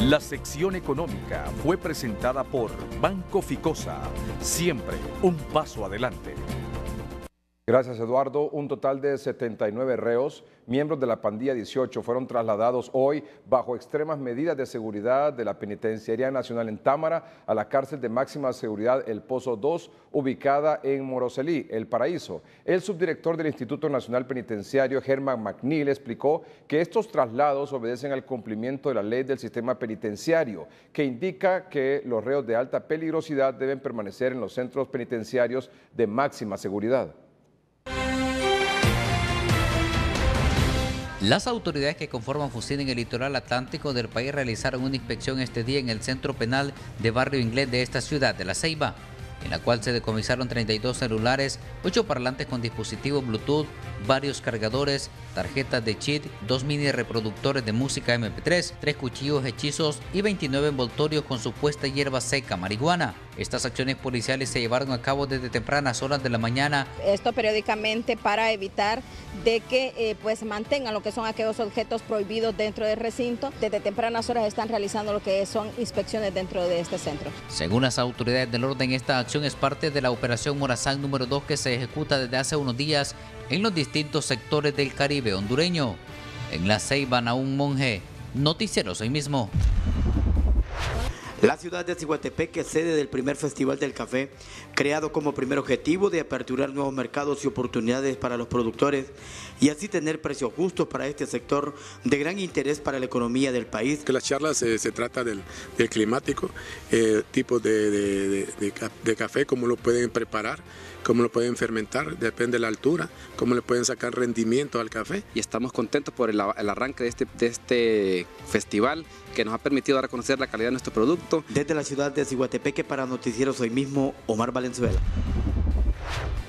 La sección económica fue presentada por Banco Ficosa, siempre un paso adelante. Gracias, Eduardo. Un total de 79 reos, miembros de la pandilla 18, fueron trasladados hoy bajo extremas medidas de seguridad de la Penitenciaría Nacional en Támara a la cárcel de máxima seguridad El Pozo 2, ubicada en Moroselí, El Paraíso. El subdirector del Instituto Nacional Penitenciario, Germán McNeil, explicó que estos traslados obedecen al cumplimiento de la ley del sistema penitenciario, que indica que los reos de alta peligrosidad deben permanecer en los centros penitenciarios de máxima seguridad. Las autoridades que conforman FUSIN en el litoral atlántico del país realizaron una inspección este día en el centro penal de Barrio Inglés de esta ciudad de La Ceiba, en la cual se decomisaron 32 celulares, 8 parlantes con dispositivos Bluetooth, varios cargadores, tarjetas de chip, dos mini reproductores de música MP3, tres cuchillos hechizos y 29 envoltorios con supuesta hierba seca marihuana. Estas acciones policiales se llevaron a cabo desde tempranas horas de la mañana. Esto periódicamente para evitar de que eh, pues mantengan lo que son aquellos objetos prohibidos dentro del recinto. Desde tempranas horas están realizando lo que son inspecciones dentro de este centro. Según las autoridades del orden, esta acción es parte de la operación Morazán número 2 que se ejecuta desde hace unos días en los distintos sectores del Caribe hondureño. En la Ceiba, un Monje, Noticieros hoy mismo. La ciudad de Ciguatepec es sede del primer Festival del Café, creado como primer objetivo de aperturar nuevos mercados y oportunidades para los productores y así tener precios justos para este sector de gran interés para la economía del país. Las charlas eh, se trata del, climático, eh, tipos de, de café, cómo lo pueden preparar cómo lo pueden fermentar, depende de la altura, cómo le pueden sacar rendimiento al café. Y estamos contentos por el, arranque de este, de este festival que nos ha permitido dar a conocer la calidad de nuestro producto. Desde la ciudad de Ciguatepeque para Noticieros hoy mismo, Omar Valenzuela.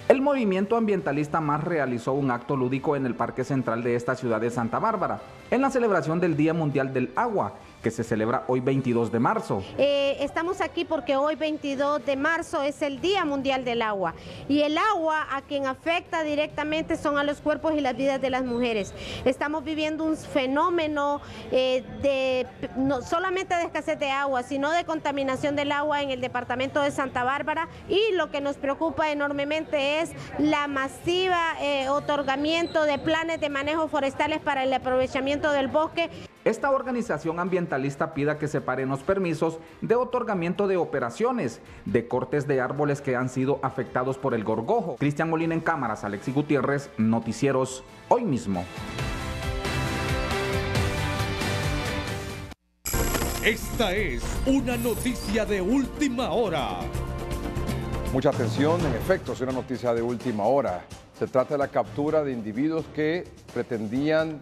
El movimiento ambientalista más realizó un acto lúdico en el Parque Central de esta ciudad de Santa Bárbara, en la celebración del Día Mundial del Agua, que se celebra hoy 22 de marzo. Eh, estamos aquí porque hoy 22 de marzo es el Día Mundial del Agua y el agua a quien afecta directamente son a los cuerpos y las vidas de las mujeres. Estamos viviendo un fenómeno eh, de no solamente de escasez de agua, sino de contaminación del agua en el departamento de Santa Bárbara y lo que nos preocupa enormemente es la masiva eh, otorgamiento de planes de manejo forestales para el aprovechamiento del bosque. Esta organización ambientalista pida que se paren los permisos de otorgamiento de operaciones, de cortes de árboles que han sido afectados por el gorgojo. Cristian Molina en cámaras, Alexi Gutiérrez, Noticieros, hoy mismo. Esta es una noticia de última hora. Mucha atención, en efecto, es una noticia de última hora. Se trata de la captura de individuos que pretendían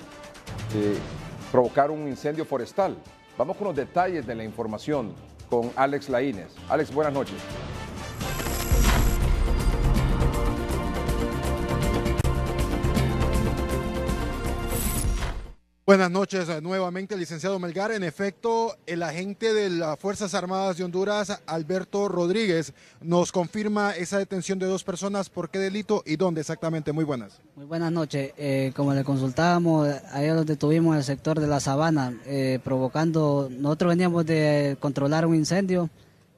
eh, provocar un incendio forestal. Vamos con los detalles de la información con Alex Laínez. Alex, buenas noches. Buenas noches eh, nuevamente, licenciado Melgar. En efecto, el agente de las Fuerzas Armadas de Honduras, Alberto Rodríguez, nos confirma esa detención de dos personas. ¿Por qué delito y dónde exactamente? Muy buenas. Muy buenas noches. Eh, como le consultábamos, ayer los detuvimos en el sector de la sabana, eh, provocando, nosotros veníamos de controlar un incendio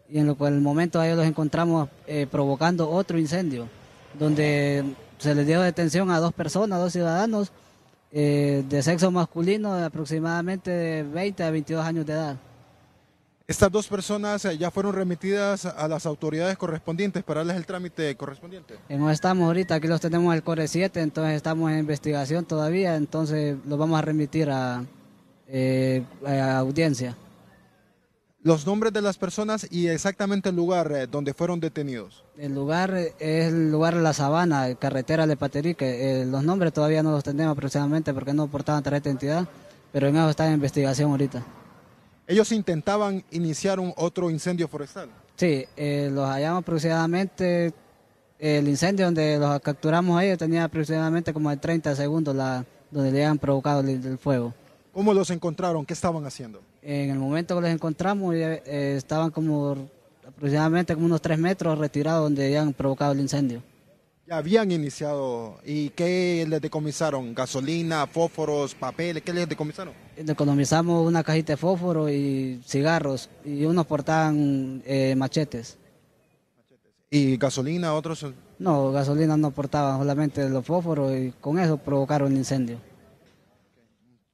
y en el momento a ellos los encontramos provocando otro incendio, donde se les dio detención a dos personas, dos ciudadanos eh, de sexo masculino de aproximadamente de 20 a 22 años de edad. Estas dos personas eh, ya fueron remitidas a las autoridades correspondientes para darles el trámite correspondiente. Eh, no estamos ahorita, aquí los tenemos en el Core 7, entonces estamos en investigación todavía, entonces los vamos a remitir a audiencia los nombres de las personas y exactamente el lugar eh, donde fueron detenidos. El lugar es el lugar de la sabana, carretera de Paterique. Eh, los nombres todavía no los tenemos aproximadamente porque no portaban tarjeta de identidad, pero en eso está en investigación ahorita. ¿Ellos intentaban iniciar un otro incendio forestal? Sí, eh, los hallamos aproximadamente, el incendio donde los capturamos ellos tenía aproximadamente como de 30 segundos la, donde le habían provocado el fuego. ¿Cómo los encontraron? ¿Qué estaban haciendo? En el momento que los encontramos eh, estaban como aproximadamente como unos tres metros retirados donde habían provocado el incendio. Ya habían iniciado. ¿Y qué les decomisaron? ¿Gasolina, fósforos, papel? ¿Qué les decomisaron? Decomisamos una cajita de fósforo y cigarros y unos portaban eh, machetes. ¿Y gasolina, otros? No, gasolina no portaban, solamente los fósforos y con eso provocaron el incendio.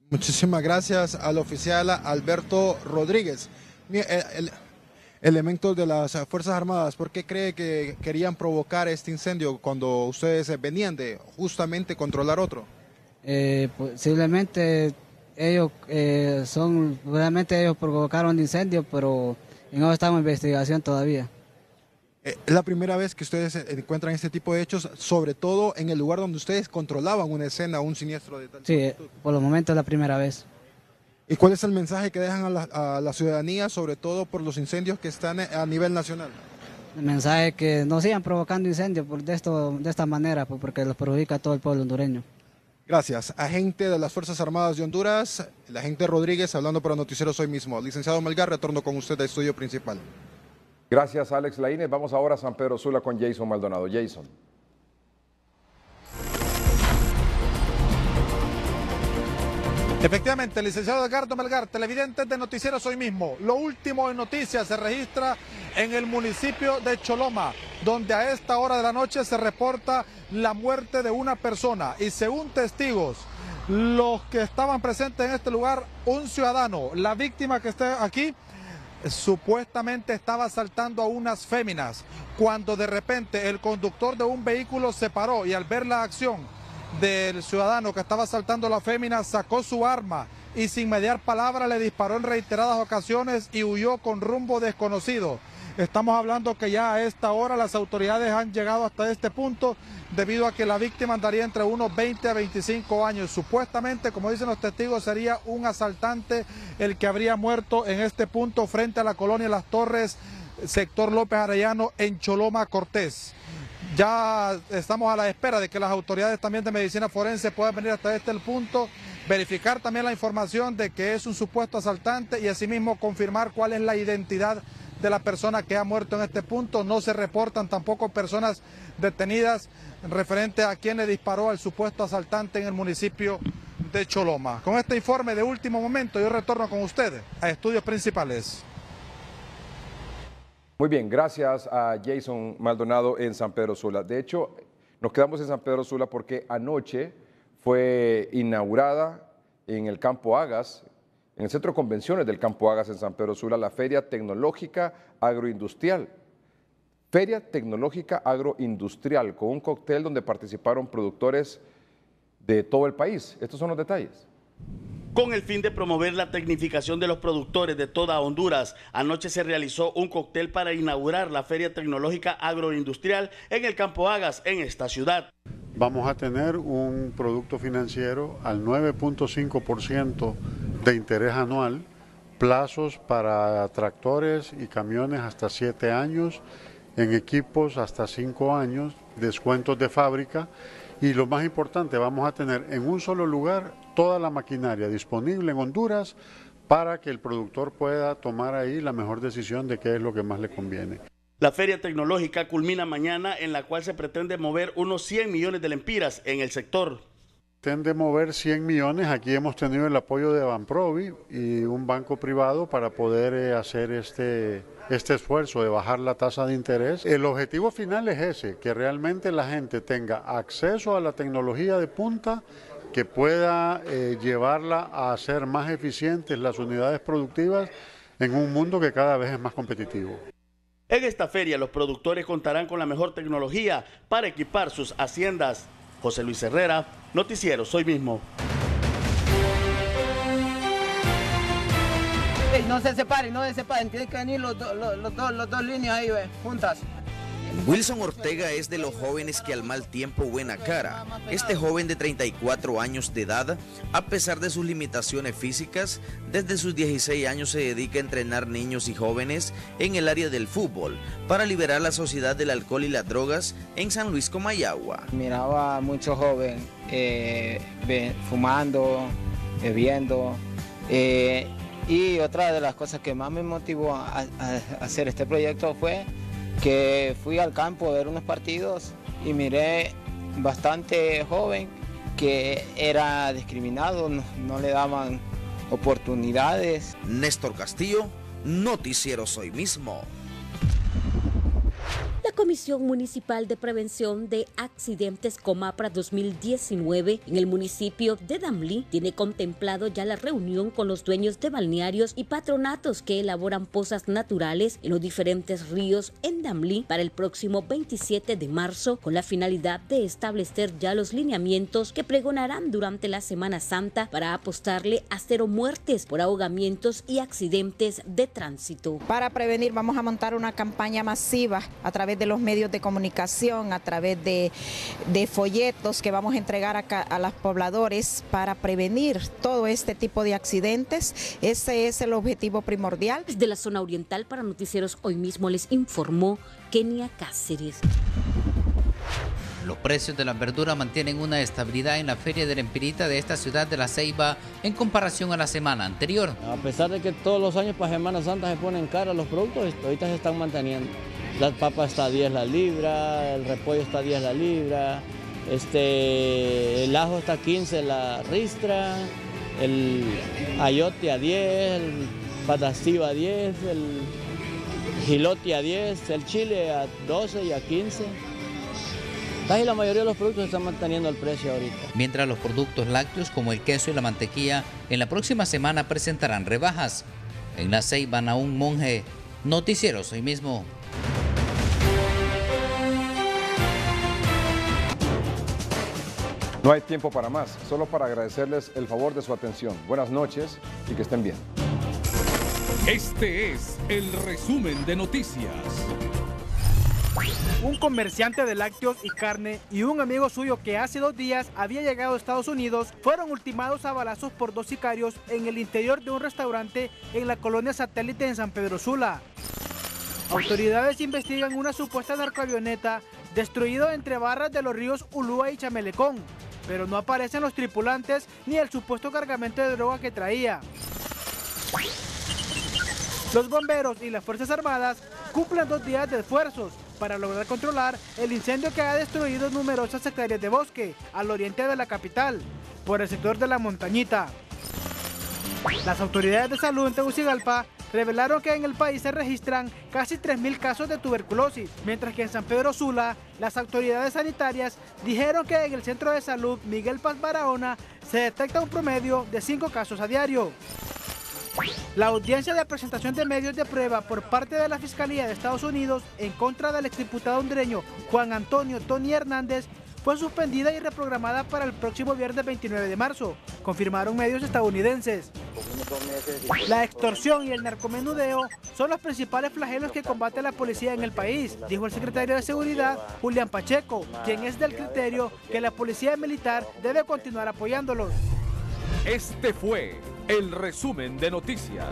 Muchísimas gracias al oficial Alberto Rodríguez. El, elementos de las Fuerzas Armadas, ¿por qué cree que querían provocar este incendio cuando ustedes venían de justamente controlar otro? Eh, posiblemente ellos eh, son, realmente ellos provocaron el incendio, pero no estamos en investigación todavía. Eh, es la primera vez que ustedes encuentran este tipo de hechos, sobre todo en el lugar donde ustedes controlaban una escena, un siniestro de tal Sí, por el momento es la primera vez. ¿Y cuál es el mensaje que dejan a la, ciudadanía, sobre todo por los incendios que están a nivel nacional? El mensaje es que no sigan provocando incendios por de, esto, de esta manera, pues, porque los perjudica a todo el pueblo hondureño. Gracias. Agente de las Fuerzas Armadas de Honduras, el agente Rodríguez, hablando para Noticieros hoy mismo. Licenciado Melgar, retorno con usted al estudio principal. Gracias, Alex Laínez. Vamos ahora a San Pedro Sula con Jason Maldonado. Jason. Efectivamente, licenciado Edgardo Melgar, televidente de Noticieros hoy mismo. Lo último en noticias se registra en el municipio de Choloma, donde a esta hora de la noche se reporta la muerte de una persona. Y según testigos, los que estaban presentes en este lugar, un ciudadano, la víctima que está aquí, supuestamente estaba asaltando a unas féminas, cuando de repente el conductor de un vehículo se paró y al ver la acción, del ciudadano que estaba asaltando a la fémina sacó su arma y sin mediar palabra le disparó en reiteradas ocasiones y huyó con rumbo desconocido. Estamos hablando que ya a esta hora las autoridades han llegado hasta este punto debido a que la víctima andaría entre unos 20 a 25 años. Supuestamente, como dicen los testigos, sería un asaltante el que habría muerto en este punto frente a la colonia Las Torres, sector López Arellano, en Choloma, Cortés. Ya estamos a la espera de que las autoridades también de medicina forense puedan venir hasta este punto, verificar también la información de que es un supuesto asaltante y asimismo confirmar cuál es la identidad de la persona que ha muerto en este punto. No se reportan tampoco personas detenidas referente a quien le disparó al supuesto asaltante en el municipio de Choloma. Con este informe de último momento yo retorno con ustedes a estudios principales. Muy bien, gracias a Jason Maldonado en San Pedro Sula. De hecho, nos quedamos en San Pedro Sula porque anoche fue inaugurada en el Campo Agas, en el Centro de Convenciones del Campo Agas en San Pedro Sula, la Feria Tecnológica Agroindustrial. Feria Tecnológica Agroindustrial, con un cóctel donde participaron productores de todo el país. Estos son los detalles. Con el fin de promover la tecnificación de los productores de toda Honduras, anoche se realizó un cóctel para inaugurar la Feria Tecnológica Agroindustrial en el Campo Agas, en esta ciudad. Vamos a tener un producto financiero al 9.5% de interés anual, plazos para tractores y camiones hasta 7 años, en equipos hasta 5 años, descuentos de fábrica y lo más importante, vamos a tener en un solo lugar toda la maquinaria disponible en Honduras para que el productor pueda tomar ahí la mejor decisión de qué es lo que más le conviene. La feria tecnológica culmina mañana en la cual se pretende mover unos 100 millones de lempiras en el sector. Pretende mover 100 millones, aquí hemos tenido el apoyo de Banprovi y un banco privado para poder eh, hacer este, este esfuerzo de bajar la tasa de interés. El objetivo final es ese, que realmente la gente tenga acceso a la tecnología de punta que pueda eh, llevarla a hacer más eficientes las unidades productivas en un mundo que cada vez es más competitivo. En esta feria los productores contarán con la mejor tecnología para equipar sus haciendas. José Luis Herrera, Noticiero, soy mismo. no se separen, no se separen, tienen que venir los, dos líneas ahí, juntas. Wilson Ortega es de los jóvenes que al mal tiempo buena cara. Este joven de 34 años de edad, a pesar de sus limitaciones físicas, desde sus 16 años se dedica a entrenar niños y jóvenes en el área del fútbol para liberar la sociedad del alcohol y las drogas en San Luis Comayagua. Miraba a muchos jóvenes eh, fumando, bebiendo Eh, y otra de las cosas que más me motivó a, hacer este proyecto fue que fui al campo a ver unos partidos y miré bastante joven que era discriminado, no, le daban oportunidades. Néstor Castillo, Noticiero Hoy Mismo. La Comisión Municipal de Prevención de Accidentes Comapra 2019 en el municipio de Damlí tiene contemplado ya la reunión con los dueños de balnearios y patronatos que elaboran pozas naturales en los diferentes ríos en Damlí para el próximo 27 de marzo con la finalidad de establecer ya los lineamientos que pregonarán durante la Semana Santa para apostarle a cero muertes por ahogamientos y accidentes de tránsito. Para prevenir vamos a montar una campaña masiva a través de los medios de comunicación, a través de, folletos que vamos a entregar a, a los pobladores para prevenir todo este tipo de accidentes. Ese es el objetivo primordial. Desde la zona oriental para Noticieros hoy mismo les informó Kenia Cáceres. Los precios de las verduras mantienen una estabilidad en la feria de la Empirita de esta ciudad de La Ceiba en comparación a la semana anterior. A pesar de que todos los años para Semana Santa se ponen caros los productos, ahorita se están manteniendo. La papa está a 10 la libra, el repollo está a 10 la libra, este, el ajo está a 15 la ristra, el ayote a 10, el patastillo a 10, el gilote a 10, el chile a 12 y a 15. Casi la mayoría de los productos están manteniendo el precio ahorita. Mientras los productos lácteos como el queso y la mantequilla en la próxima semana presentarán rebajas. En la Ceiba, un Monje, Noticieros hoy mismo. No hay tiempo para más, solo para agradecerles el favor de su atención. Buenas noches y que estén bien. Este es el resumen de noticias. Un comerciante de lácteos y carne y un amigo suyo que hace dos días había llegado a Estados Unidos fueron ultimados a balazos por dos sicarios en el interior de un restaurante en la colonia satélite en San Pedro Sula. Autoridades investigan una supuesta narcoavioneta destruida entre barras de los ríos Ulúa y Chamelecón, pero no aparecen los tripulantes ni el supuesto cargamento de droga que traía. Los bomberos y las Fuerzas Armadas cumplen dos días de esfuerzos para lograr controlar el incendio que ha destruido numerosas hectáreas de bosque al oriente de la capital, por el sector de la montañita. Las autoridades de salud en Tegucigalpa revelaron que en el país se registran casi 3.000 casos de tuberculosis, mientras que en San Pedro Sula las autoridades sanitarias dijeron que en el centro de salud Miguel Paz Barahona se detecta un promedio de 5 casos a diario. La audiencia de presentación de medios de prueba por parte de la Fiscalía de Estados Unidos en contra del exdiputado hondureño Juan Antonio Tony Hernández fue suspendida y reprogramada para el próximo viernes 29 de marzo, confirmaron medios estadounidenses. La extorsión y el narcomenudeo son los principales flagelos que combate la policía en el país, dijo el secretario de Seguridad, Julián Pacheco, quien es del criterio que la policía militar debe continuar apoyándolos. Este fue el resumen de noticias.